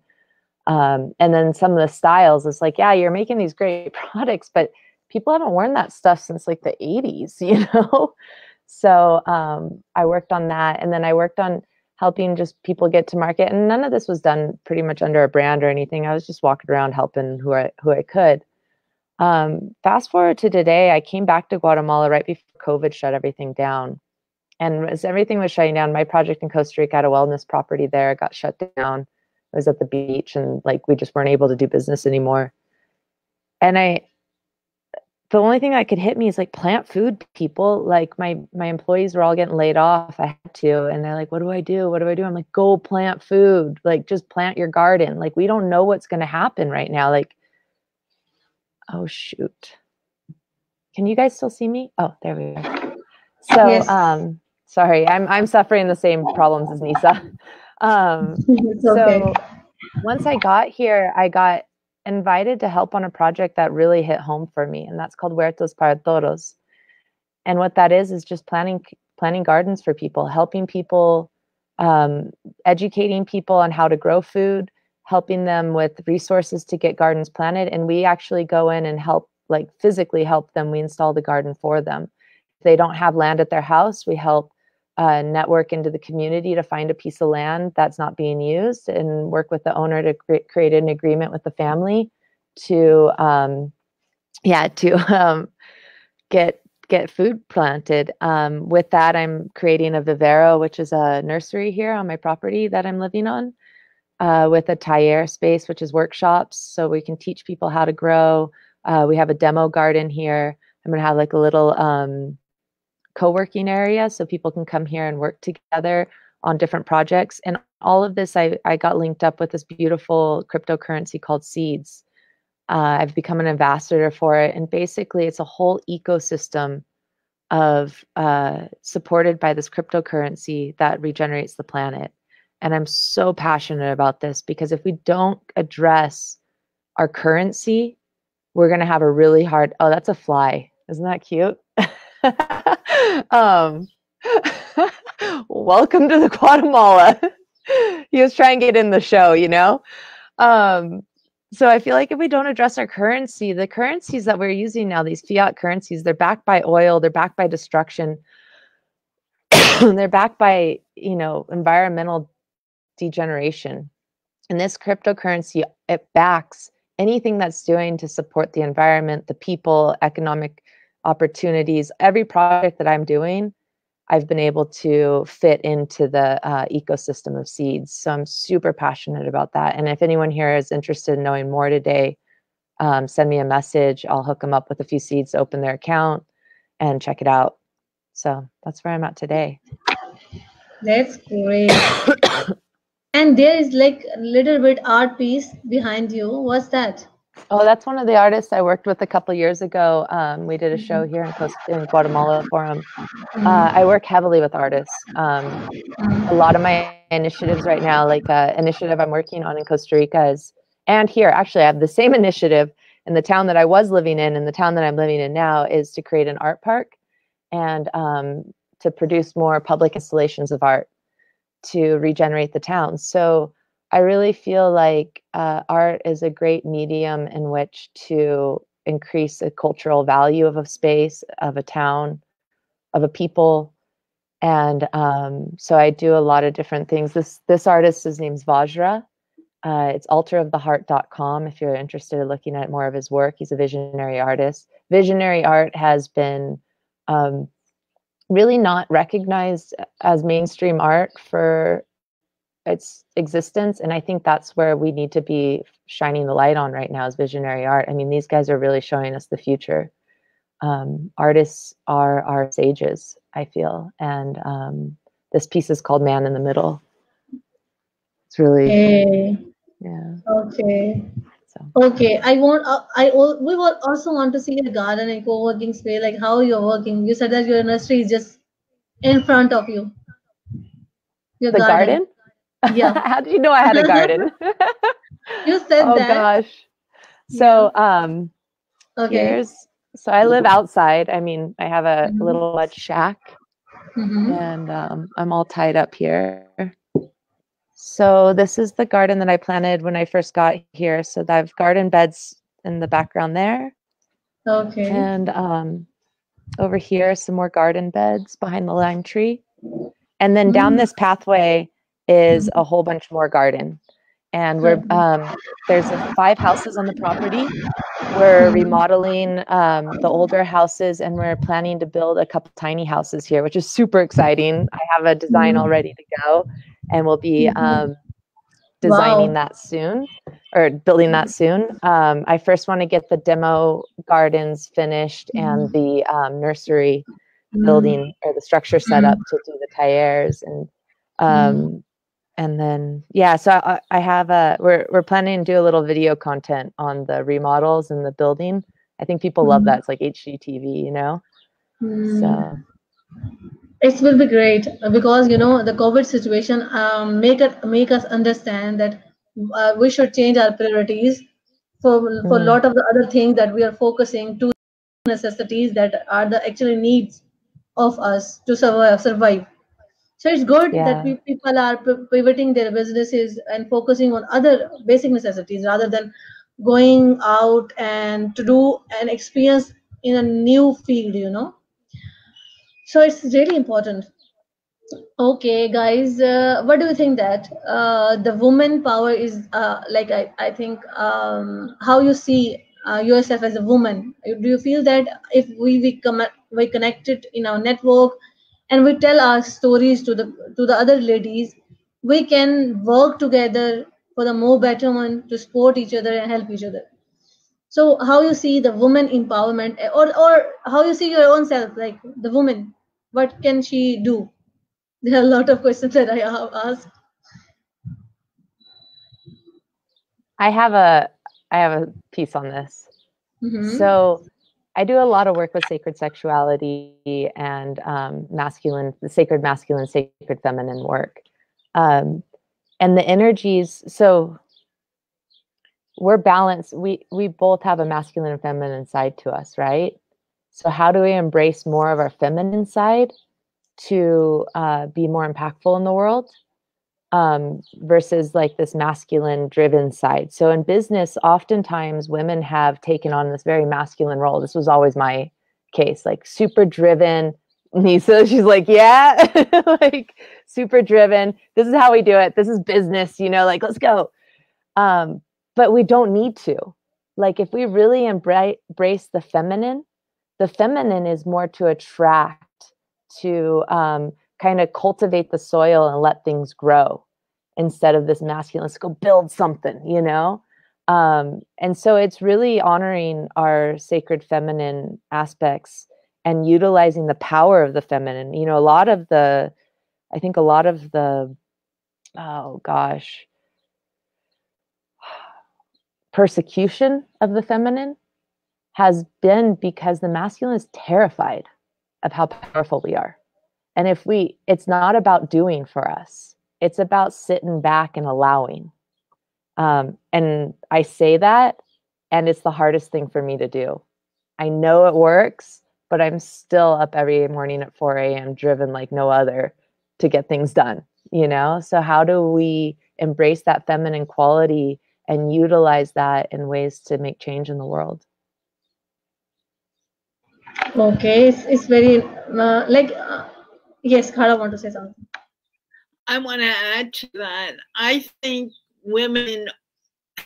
Speaker 2: um, and then some of the styles. It's like, yeah, you're making these great products, but people haven't worn that stuff since like the 80s, you know. so um, I worked on that, and then I worked on helping just people get to market. And none of this was done pretty much under a brand or anything. I was just walking around helping who I who I could. Um, fast forward to today, I came back to Guatemala right before COVID shut everything down. And as everything was shutting down, my project in Costa Rica had a wellness property there, got shut down. It was at the beach and like we just weren't able to do business anymore. And I the only thing that could hit me is like plant food people. Like my my employees were all getting laid off. I had to. And they're like, what do I do? What do I do? I'm like, go plant food. Like just plant your garden. Like we don't know what's gonna happen right now. Like Oh shoot. Can you guys still see me? Oh, there we go. So yes. um sorry, I'm I'm suffering the same problems as Nisa. Um okay. so once I got here, I got invited to help on a project that really hit home for me, and that's called Huertos para Todos. And what that is is just planning planning gardens for people, helping people, um, educating people on how to grow food, helping them with resources to get gardens planted and we actually go in and help like physically help them. We install the garden for them. If they don't have land at their house. We help uh, network into the community to find a piece of land that's not being used and work with the owner to cre- create an agreement with the family to um, yeah to um, get get food planted um, with that i'm creating a vivero which is a nursery here on my property that i'm living on uh, with a taller space, which is workshops. So we can teach people how to grow. Uh, we have a demo garden here. I'm going to have like a little um, co working area so people can come here and work together on different projects. And all of this, I, I got linked up with this beautiful cryptocurrency called Seeds. Uh, I've become an ambassador for it. And basically, it's a whole ecosystem of uh, supported by this cryptocurrency that regenerates the planet. And I'm so passionate about this because if we don't address our currency, we're going to have a really hard. Oh, that's a fly. Isn't that cute? um, welcome to the Guatemala. he was trying to get in the show, you know? Um, so I feel like if we don't address our currency, the currencies that we're using now, these fiat currencies, they're backed by oil, they're backed by destruction, they're backed by, you know, environmental degeneration. And this cryptocurrency, it backs anything that's doing to support the environment, the people, economic opportunities. Every project that I'm doing, I've been able to fit into the uh, ecosystem of seeds. So I'm super passionate about that. And if anyone here is interested in knowing more today, um, send me a message. I'll hook them up with a few seeds open their account and check it out. So that's where I'm at today.
Speaker 1: That's great. And there is like a little bit art piece behind you. What's that?
Speaker 2: Oh, that's one of the artists I worked with a couple years ago. Um, we did a show here in, Costa, in Guatemala for him. Uh, I work heavily with artists. Um, a lot of my initiatives right now, like uh, initiative I'm working on in Costa Rica is, and here actually I have the same initiative in the town that I was living in and the town that I'm living in now is to create an art park and um, to produce more public installations of art to regenerate the town. So I really feel like uh, art is a great medium in which to increase the cultural value of a space, of a town, of a people. And um, so I do a lot of different things. This this artist, his name's Vajra. Uh, it's altaroftheheart.com if you're interested in looking at more of his work. He's a visionary artist. Visionary art has been um, really not recognized as mainstream art for its existence and i think that's where we need to be shining the light on right now is visionary art i mean these guys are really showing us the future um, artists are our sages i feel and um, this piece is called man in the middle it's really
Speaker 1: Okay.
Speaker 2: yeah.
Speaker 1: Okay.
Speaker 2: So
Speaker 1: Okay. I want. Uh, I we will also want to see a garden and co-working space, like how you're working. You said that your nursery is just in front of you. Your
Speaker 2: the garden?
Speaker 1: Yeah.
Speaker 2: How did you know I had a garden?
Speaker 1: You said that.
Speaker 2: oh gosh. So um
Speaker 1: Okay.
Speaker 2: here's so I live outside. I mean, I have a
Speaker 1: Mhm.
Speaker 2: little mud shack
Speaker 1: Mhm.
Speaker 2: and um, I'm all tied up here. So this is the garden that I planted when I first got here. So I have garden beds in the background there.
Speaker 1: Okay.
Speaker 2: And um, over here, some more garden beds behind the lime tree. And then down
Speaker 1: Mm.
Speaker 2: this pathway is a whole bunch more garden. And we're
Speaker 1: Mhm.
Speaker 2: um, there's five houses on the property. We're
Speaker 1: Mhm.
Speaker 2: remodeling um, the older houses, and we're planning to build a couple tiny houses here, which is super exciting. I have a design all ready to go, and we'll be um, designing
Speaker 1: Wow.
Speaker 2: that soon or building that soon. Um, I first want to get the demo gardens finished and the um, nursery building or the structure set up to do the tires and um, and then yeah. So I, I have a we're we're planning to do a little video content on the remodels and the building. I think people love
Speaker 1: Mhm.
Speaker 2: that. It's like HGTV, you know.
Speaker 1: Mm.
Speaker 2: So
Speaker 1: it will be great because you know the covid situation um, make it make us understand that uh, we should change our priorities for for a
Speaker 2: Mm.
Speaker 1: lot of the other things that we are focusing to necessities that are the actually needs of us to survive survive so it's good
Speaker 2: Yeah.
Speaker 1: that we, people are pivoting their businesses and focusing on other basic necessities rather than going out and to do an experience in a new field you know? So it's really important. Okay guys uh, what do you think that uh, the woman power is uh, like I, I think um, how you see uh, yourself as a woman? Do you feel that if we we, come, we connect it in our network and we tell our stories to the to the other ladies we can work together for the more betterment to support each other and help each other so how you see the woman empowerment eh, or or how you see your own self like the woman what can she do there are a lot of questions that i have asked
Speaker 2: I have a I have a piece on this.
Speaker 1: Mhm.
Speaker 2: So I do a lot of work with sacred sexuality and um, masculine, the sacred masculine, sacred feminine work. Um, and the energies, so we're balanced. We we both have a masculine and feminine side to us, right? So how do we embrace more of our feminine side to uh, be more impactful in the world? Um, versus like this masculine driven side. So in business, oftentimes women have taken on this very masculine role. This was always my case, like super driven. Nisa, she's like, yeah, like super driven. This is how we do it. This is business, you know, like let's go. Um, but we don't need to. Like if we really embrace the feminine, the feminine is more to attract, to um, kind of cultivate the soil and let things grow instead of this masculine let's go build something you know? Um, and so it's really honoring our sacred feminine aspects and utilizing the power of the feminine. You know a lot of the i think a lot of the oh gosh persecution of the feminine has been because the masculine is terrified of how powerful we are and if we, it's not about doing for us, it's about sitting back and allowing. Um, and I say that, and it's the hardest thing for me to do. I know it works, but I'm still up every morning at 4 a.m., driven like no other to get things done, you know? So, how do we embrace that feminine quality and utilize that in ways to make change in the world?
Speaker 1: okay it's, it's very uh, like uh, yes Khara want to say something
Speaker 3: I want to add to that. I think women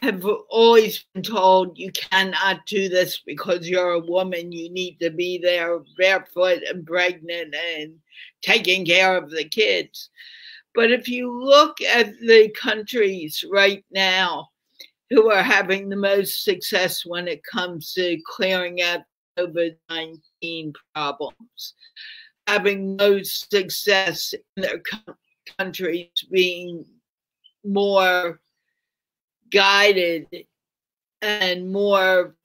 Speaker 3: have always been told you cannot do this because you're a woman. You need to be there barefoot and pregnant and taking care of the kids. But if you look at the countries right now who are having the most success when it comes to clearing out COVID 19 problems, having no success in their co- countries being more guided and more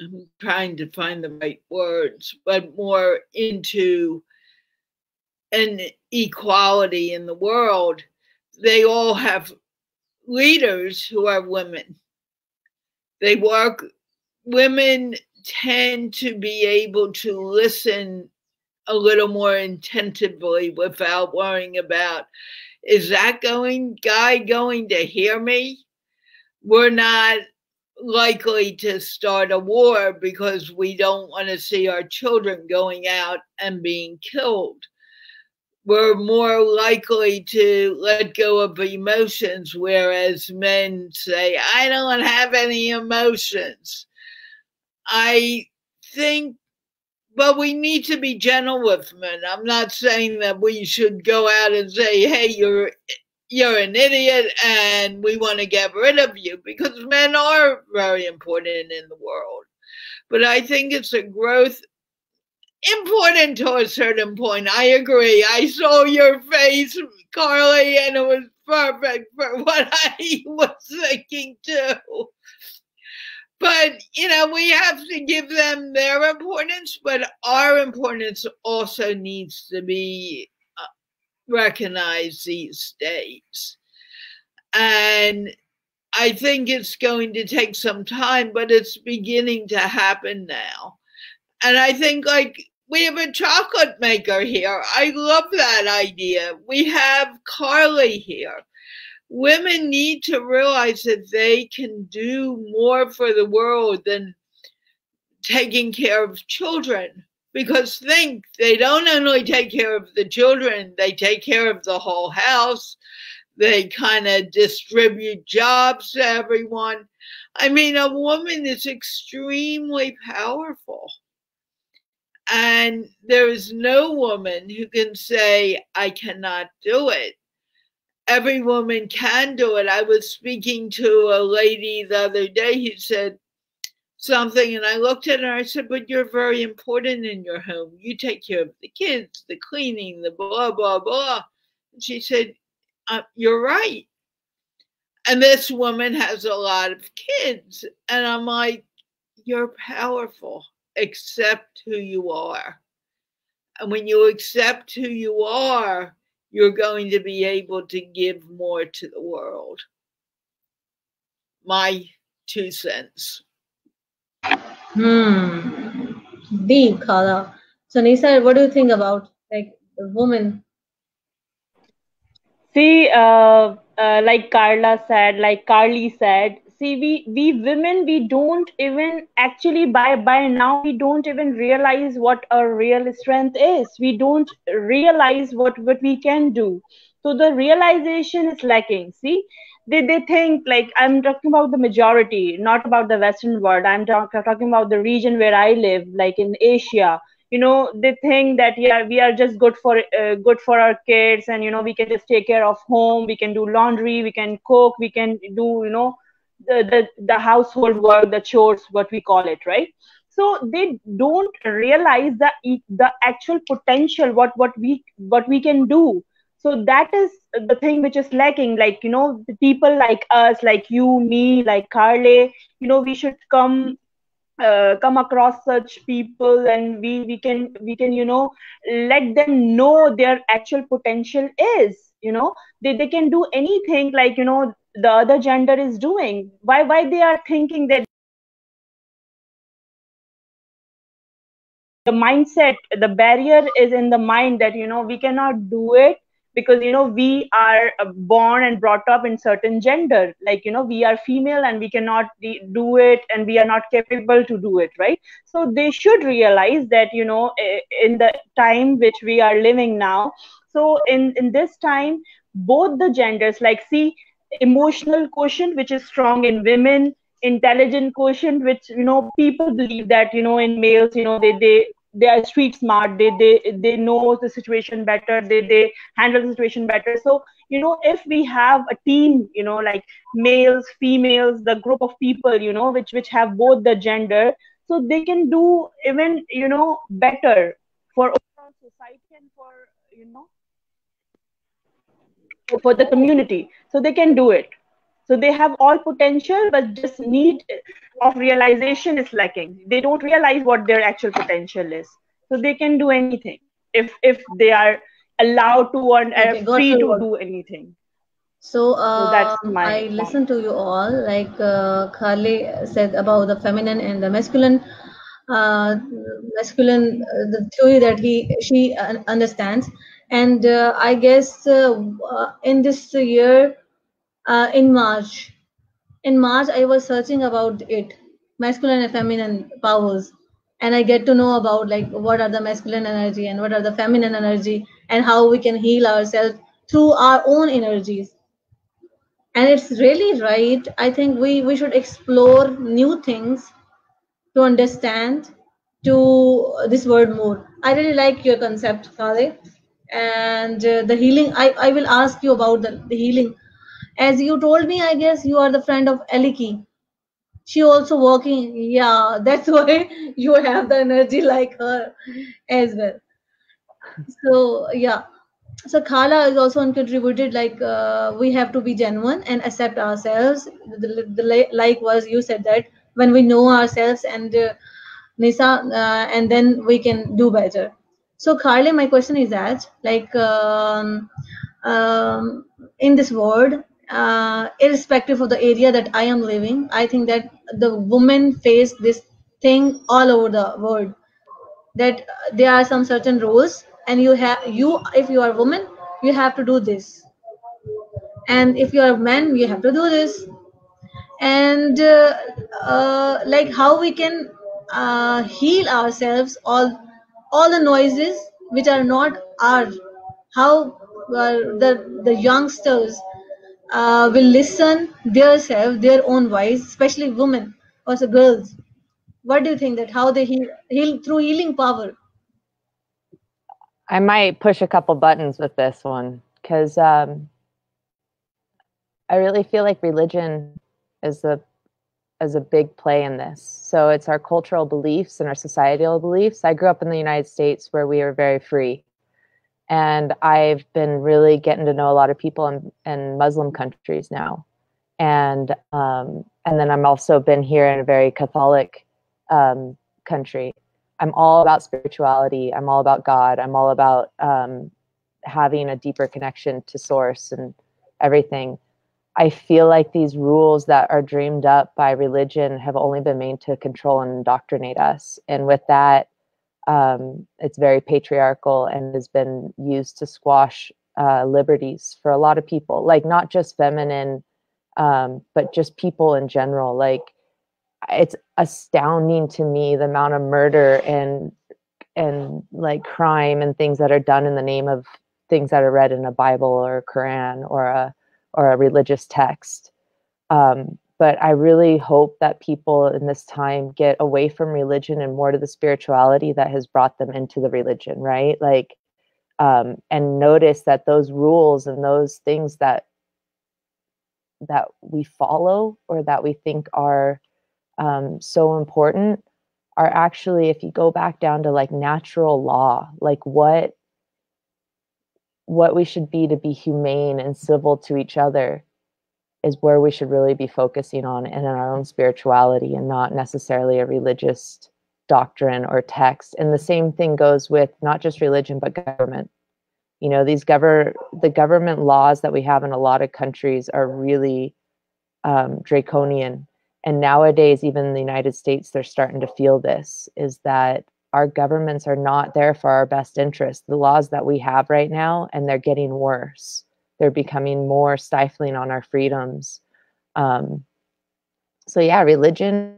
Speaker 3: I'm trying to find the right words, but more into an equality in the world, they all have leaders who are women. They work, women tend to be able to listen a little more intentively without worrying about is that going guy going to hear me? We're not likely to start a war because we don't want to see our children going out and being killed. We're more likely to let go of emotions, whereas men say, I don't have any emotions. I think, but we need to be gentle with men. I'm not saying that we should go out and say, hey, you're you're an idiot and we want to get rid of you because men are very important in the world. But I think it's a growth important to a certain point. I agree. I saw your face, Carly, and it was perfect for what I was thinking too. But, you know, we have to give them their importance, but our importance also needs to be uh, recognized these days. And I think it's going to take some time, but it's beginning to happen now. And I think, like, we have a chocolate maker here. I love that idea. We have Carly here. Women need to realize that they can do more for the world than taking care of children because think they don't only take care of the children, they take care of the whole house. They kind of distribute jobs to everyone. I mean, a woman is extremely powerful. And there is no woman who can say, I cannot do it. Every woman can do it. I was speaking to a lady the other day who said, something and I looked at her I said, But you're very important in your home. You take care of the kids, the cleaning, the blah, blah, blah. And she said, uh, You're right. And this woman has a lot of kids. And I'm like, You're powerful. Accept who you are. And when you accept who you are, you're going to be able to give more to the world. My two cents.
Speaker 1: Hmm. Deep, Khala. So, Nisa, what do you think about like the woman?
Speaker 4: See, uh, uh, like Carla said, like Carly said, see, we we women we don't even actually by by now we don't even realize what our real strength is. We don't realize what what we can do. So the realization is lacking. See, they, they think like i'm talking about the majority not about the western world i'm talk, talking about the region where i live like in asia you know they think that yeah we are just good for uh, good for our kids and you know we can just take care of home we can do laundry we can cook we can do you know the the, household work the chores what we call it right? So they don't realize the the actual potential what what we what we can do. So that is the thing which is lacking like you know the people like us like you me like carly you know we should come uh, come across such people and we we can we can you know let them know their actual potential is you know? They, they can do anything like you know the other gender is doing? Why why they are thinking that the mindset the barrier is in the mind that you know we cannot do it because you know we are uh, born and brought up in certain gender. Like you know we are female and we cannot do it and we are not capable to do it right? So they should realize that you know in the time which we are living now. So in in this time both the genders like see emotional quotient which is strong in women intelligent quotient which you know people believe that you know in males you know they they they are street smart they they they know the situation better they they handle the situation better. So you know if we have a team you know like males females the group of people you know which which have both the gender so they can do even you know better for society and for you know for the community. So they can do it. So they have all potential but just need of realization is lacking. They don't realize what their actual potential is. So they can do anything if if they are allowed to and okay, free to do anything.
Speaker 1: So, uh, so that's my I listened to you all. Like uh, Carly said about the feminine and the masculine, uh, masculine uh, the theory that he she understands. And uh, I guess uh, uh, in this year, in March, in March I was searching about it, masculine and feminine powers, and I get to know about like what are the masculine energy and what are the feminine energy, and how we can heal ourselves through our own energies. And it's really right. I think we we should explore new things to understand to this word more. I really like your concept Kale. And uh, the healing I, I will ask you about the, the healing as you told me i guess you are the friend of eliki she also working yeah that's why you have the energy like her as well so yeah so Kala is also contributed like uh, we have to be genuine and accept ourselves. The, the, like was you said that when we know ourselves and uh, Nisa, uh, and then we can do better. So Carly, my question is that like um, um, in this world, uh, irrespective of the area that I am living, I think that the women face this thing all over the world. That there are some certain rules and you have you if you are a woman you have to do this and if you are a man you have to do this and uh, uh, like how we can uh, heal ourselves all all the noises which are not ours how uh, the the youngsters uh, will listen their self their own voice especially women also girls. What do you think that how they heal, heal through healing power?
Speaker 2: I might push a couple buttons with this one because um, I really feel like religion is a is a big play in this. So it's our cultural beliefs and our societal beliefs. I grew up in the United States where we are very free, and I've been really getting to know a lot of people in, in Muslim countries now, and um, and then I'm also been here in a very Catholic um, country, I'm all about spirituality. I'm all about God. I'm all about um, having a deeper connection to source and everything. I feel like these rules that are dreamed up by religion have only been made to control and indoctrinate us. And with that, um, it's very patriarchal and has been used to squash uh, liberties for a lot of people, like not just feminine, um, but just people in general. Like it's astounding to me the amount of murder and and like crime and things that are done in the name of things that are read in a Bible or a Quran or a or a religious text. Um, but I really hope that people in this time get away from religion and more to the spirituality that has brought them into the religion, right? Like, um, and notice that those rules and those things that that we follow or that we think are um, so important are actually if you go back down to like natural law like what what we should be to be humane and civil to each other is where we should really be focusing on and in our own spirituality and not necessarily a religious doctrine or text. And the same thing goes with not just religion but government. You know these govern the government laws that we have in a lot of countries are really um, draconian. And nowadays even in the united states they're starting to feel this is that our governments are not there for our best interest the laws that we have right now and they're getting worse. They're becoming more stifling on our freedoms. Um, so yeah religion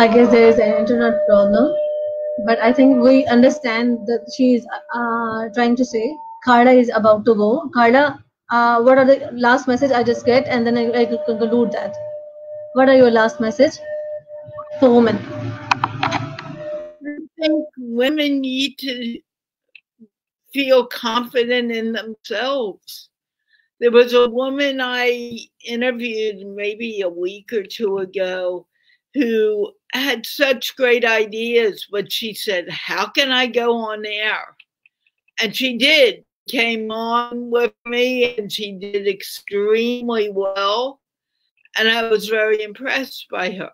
Speaker 1: I guess there is an internet problem, but I think we understand that she is uh, trying to say. Carla is about to go. Carla, uh, what are the last message I just get, and then I, I conclude that. What are your last message for women?
Speaker 3: I think women need to feel confident in themselves. There was a woman I interviewed maybe a week or two ago who had such great ideas, but she said, How can I go on air? And she did, came on with me and she did extremely well. And I was very impressed by her.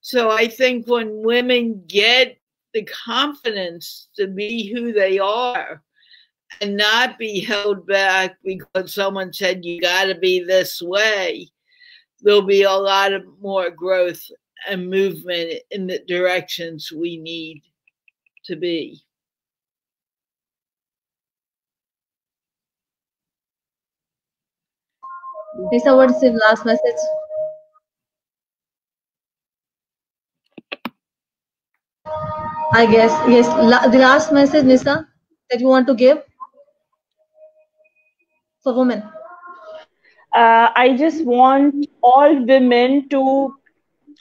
Speaker 3: So I think when women get the confidence to be who they are and not be held back because someone said you got to be this way, there'll be a lot of more growth and movement in the directions we need to be.
Speaker 1: Lisa, what is the last message? I guess, yes, la- the last message, Nisa, that you want to give for women.
Speaker 4: uh, I just want all women to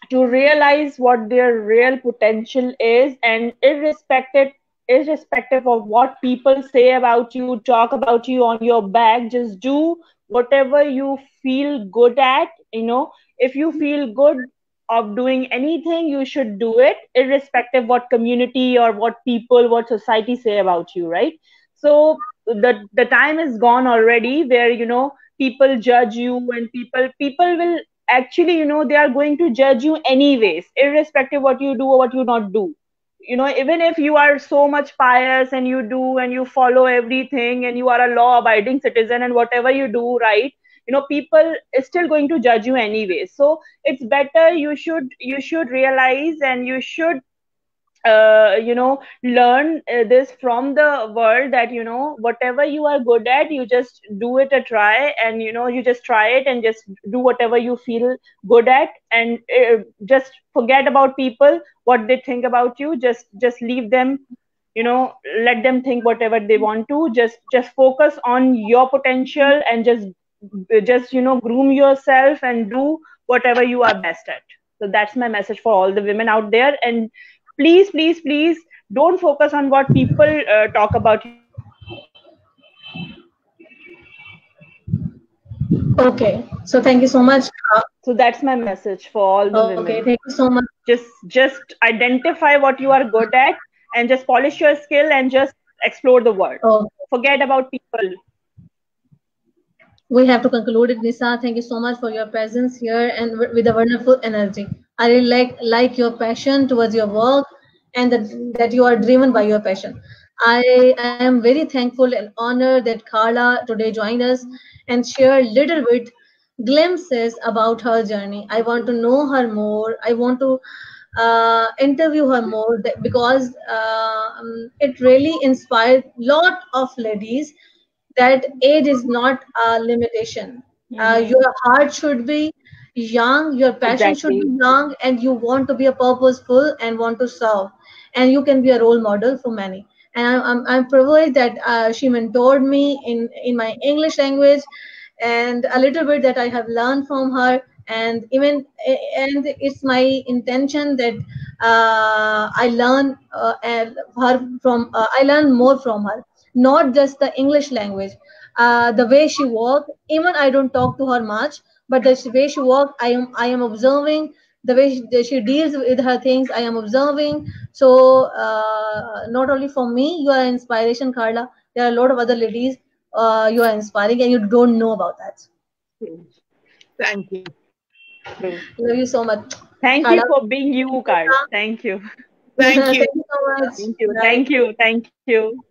Speaker 4: to realize what their real potential is, and irrespective irrespective of what people say about you, talk about you on your back, just do whatever you feel good at. You know, if you feel good of doing anything, you should do it, irrespective what community or what people, what society say about you, right? So the the time is gone already where you know people judge you and people people will actually you know they are going to judge you anyways irrespective what you do or what you not do. You know even if you are so much pious and you do and you follow everything and you are a law abiding citizen and whatever you do right you know people is still going to judge you anyway so it's better you should you should realize and you should uh, you know learn uh, this from the world that you know whatever you are good at you just do it a try and you know you just try it and just do whatever you feel good at and uh, just forget about people what they think about you just just leave them you know let them think whatever they want to just just focus on your potential and just just you know groom yourself and do whatever you are best at. So that's my message for all the women out there and please please please don't focus on what people uh, talk about you
Speaker 1: Okay, so thank you so much.
Speaker 4: So that's my message for all the women.
Speaker 1: okay, thank you so much.
Speaker 4: just just identify what you are good at and just polish your skill and just explore the world
Speaker 1: Oh,
Speaker 4: forget about people
Speaker 1: we have to conclude it, Nisa. Thank you so much for your presence here and wi- with a wonderful energy. I really like like your passion towards your work and that that you are driven by your passion. I, I am very thankful and honored that Carla today joined us and shared little bit glimpses about her journey. I want to know her more. I want to uh, interview her more because uh, it really inspired lot of ladies that age is not a limitation. Uh,
Speaker 4: Mhm.
Speaker 1: your heart should be young, your passion should be young, and you want to be a purposeful and want to serve, and you can be a role model for many. And I'm I'm, I'm privileged that uh, she mentored me in in my English language, and a little bit that I have learned from her, and even and it's my intention that uh, I learn uh, her from uh, I learn more from her not just the English language. Uh, the way she walk, even I don't talk to her much, but the way she walk, I am I am observing the way she, she deals with her things. I am observing. So uh, not only for me, you are inspiration, Carla. There are a lot of other ladies uh, you are inspiring, and you don't know about that.
Speaker 3: Thank you.
Speaker 1: Love you so much.
Speaker 4: thank you for being you Carla. thank you
Speaker 3: Thank you.
Speaker 1: Thank you so much.
Speaker 4: thank you
Speaker 1: Bye.
Speaker 4: thank you thank you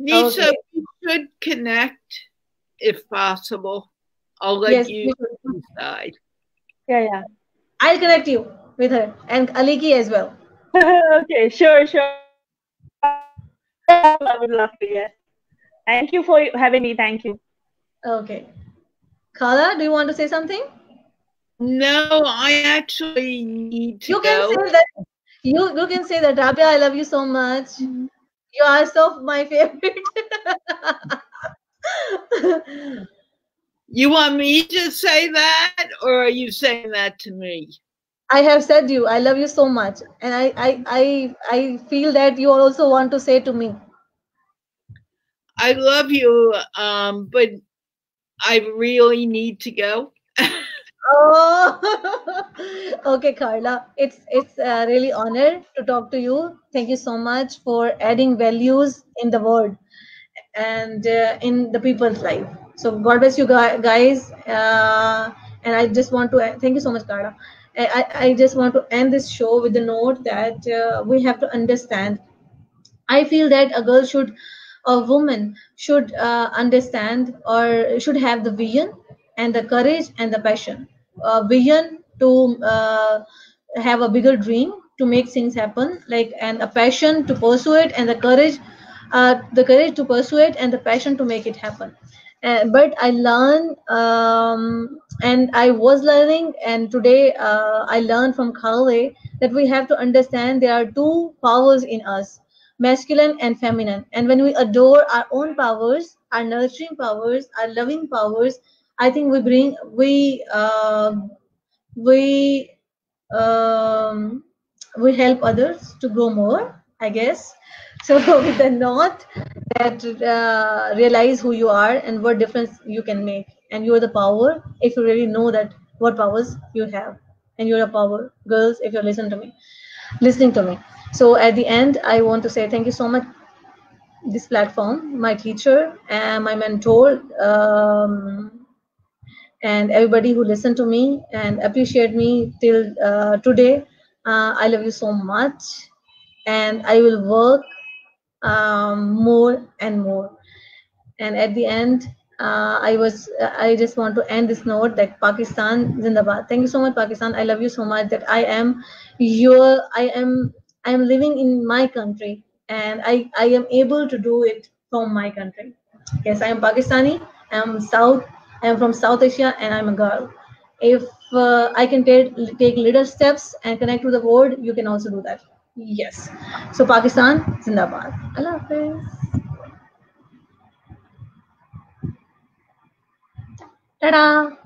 Speaker 3: Nisha,
Speaker 1: Okay.
Speaker 3: we should connect if possible. I'll let
Speaker 1: Yes,
Speaker 3: you decide.
Speaker 4: yeah yeah
Speaker 1: I'll connect you with her and Aliki as well.
Speaker 4: okay sure sure i would love to yes thank you for having me thank you
Speaker 1: Okay. Carla, do you want to say something?
Speaker 3: No, I actually need to
Speaker 1: You can
Speaker 3: go.
Speaker 1: say that. You you can say that. Rabia, I love you so much. You are so my favorite.
Speaker 3: You want me to say that, or are you saying that to me?
Speaker 1: I have said you. I love you so much, and I I I I feel that you also want to say to me.
Speaker 3: I love you, um, but I really need to go.
Speaker 1: oh, okay, Carla. It's it's uh, really honored to talk to you. Thank you so much for adding values in the world and uh, in the people's life. So God bless you guys. Uh, and I just want to thank you so much, Carla. I, I just want to end this show with the note that uh, we have to understand. I feel that a girl should, a woman should uh, understand or should have the vision and the courage and the passion. A vision to uh, have a bigger dream to make things happen, like and a passion to pursue it and the courage, uh, the courage to pursue it and the passion to make it happen. Uh, but I learn um, and I was learning, and today uh, I learned from Carley that we have to understand there are two powers in us masculine and feminine. And when we adore our own powers, our nurturing powers, our loving powers, I think we bring, we, uh, we, um, we help others to grow more, I guess. So with the note that uh, realize who you are and what difference you can make. And you're the power if you really know that what powers you have. And you're a power girls if you listen to me listening to me. So at the end i want to say thank you so much this platform my teacher and my mentor um, and everybody who listened to me and appreciate me till uh, today. Uh, i love you so much. And i will work um, more and more and at the end uh, I was I just want to end this note that Pakistan Zindabad. Thank you so much, Pakistan. I love you so much that I am your I am I am living in my country and I I am able to do it from my country. Yes, I am Pakistani. I am South. I am from South Asia and I'm a girl. If uh, I can take take little steps and connect to the world, you can also do that. Yes. So Pakistan Zindabad. Allah Hafiz. Ta-da!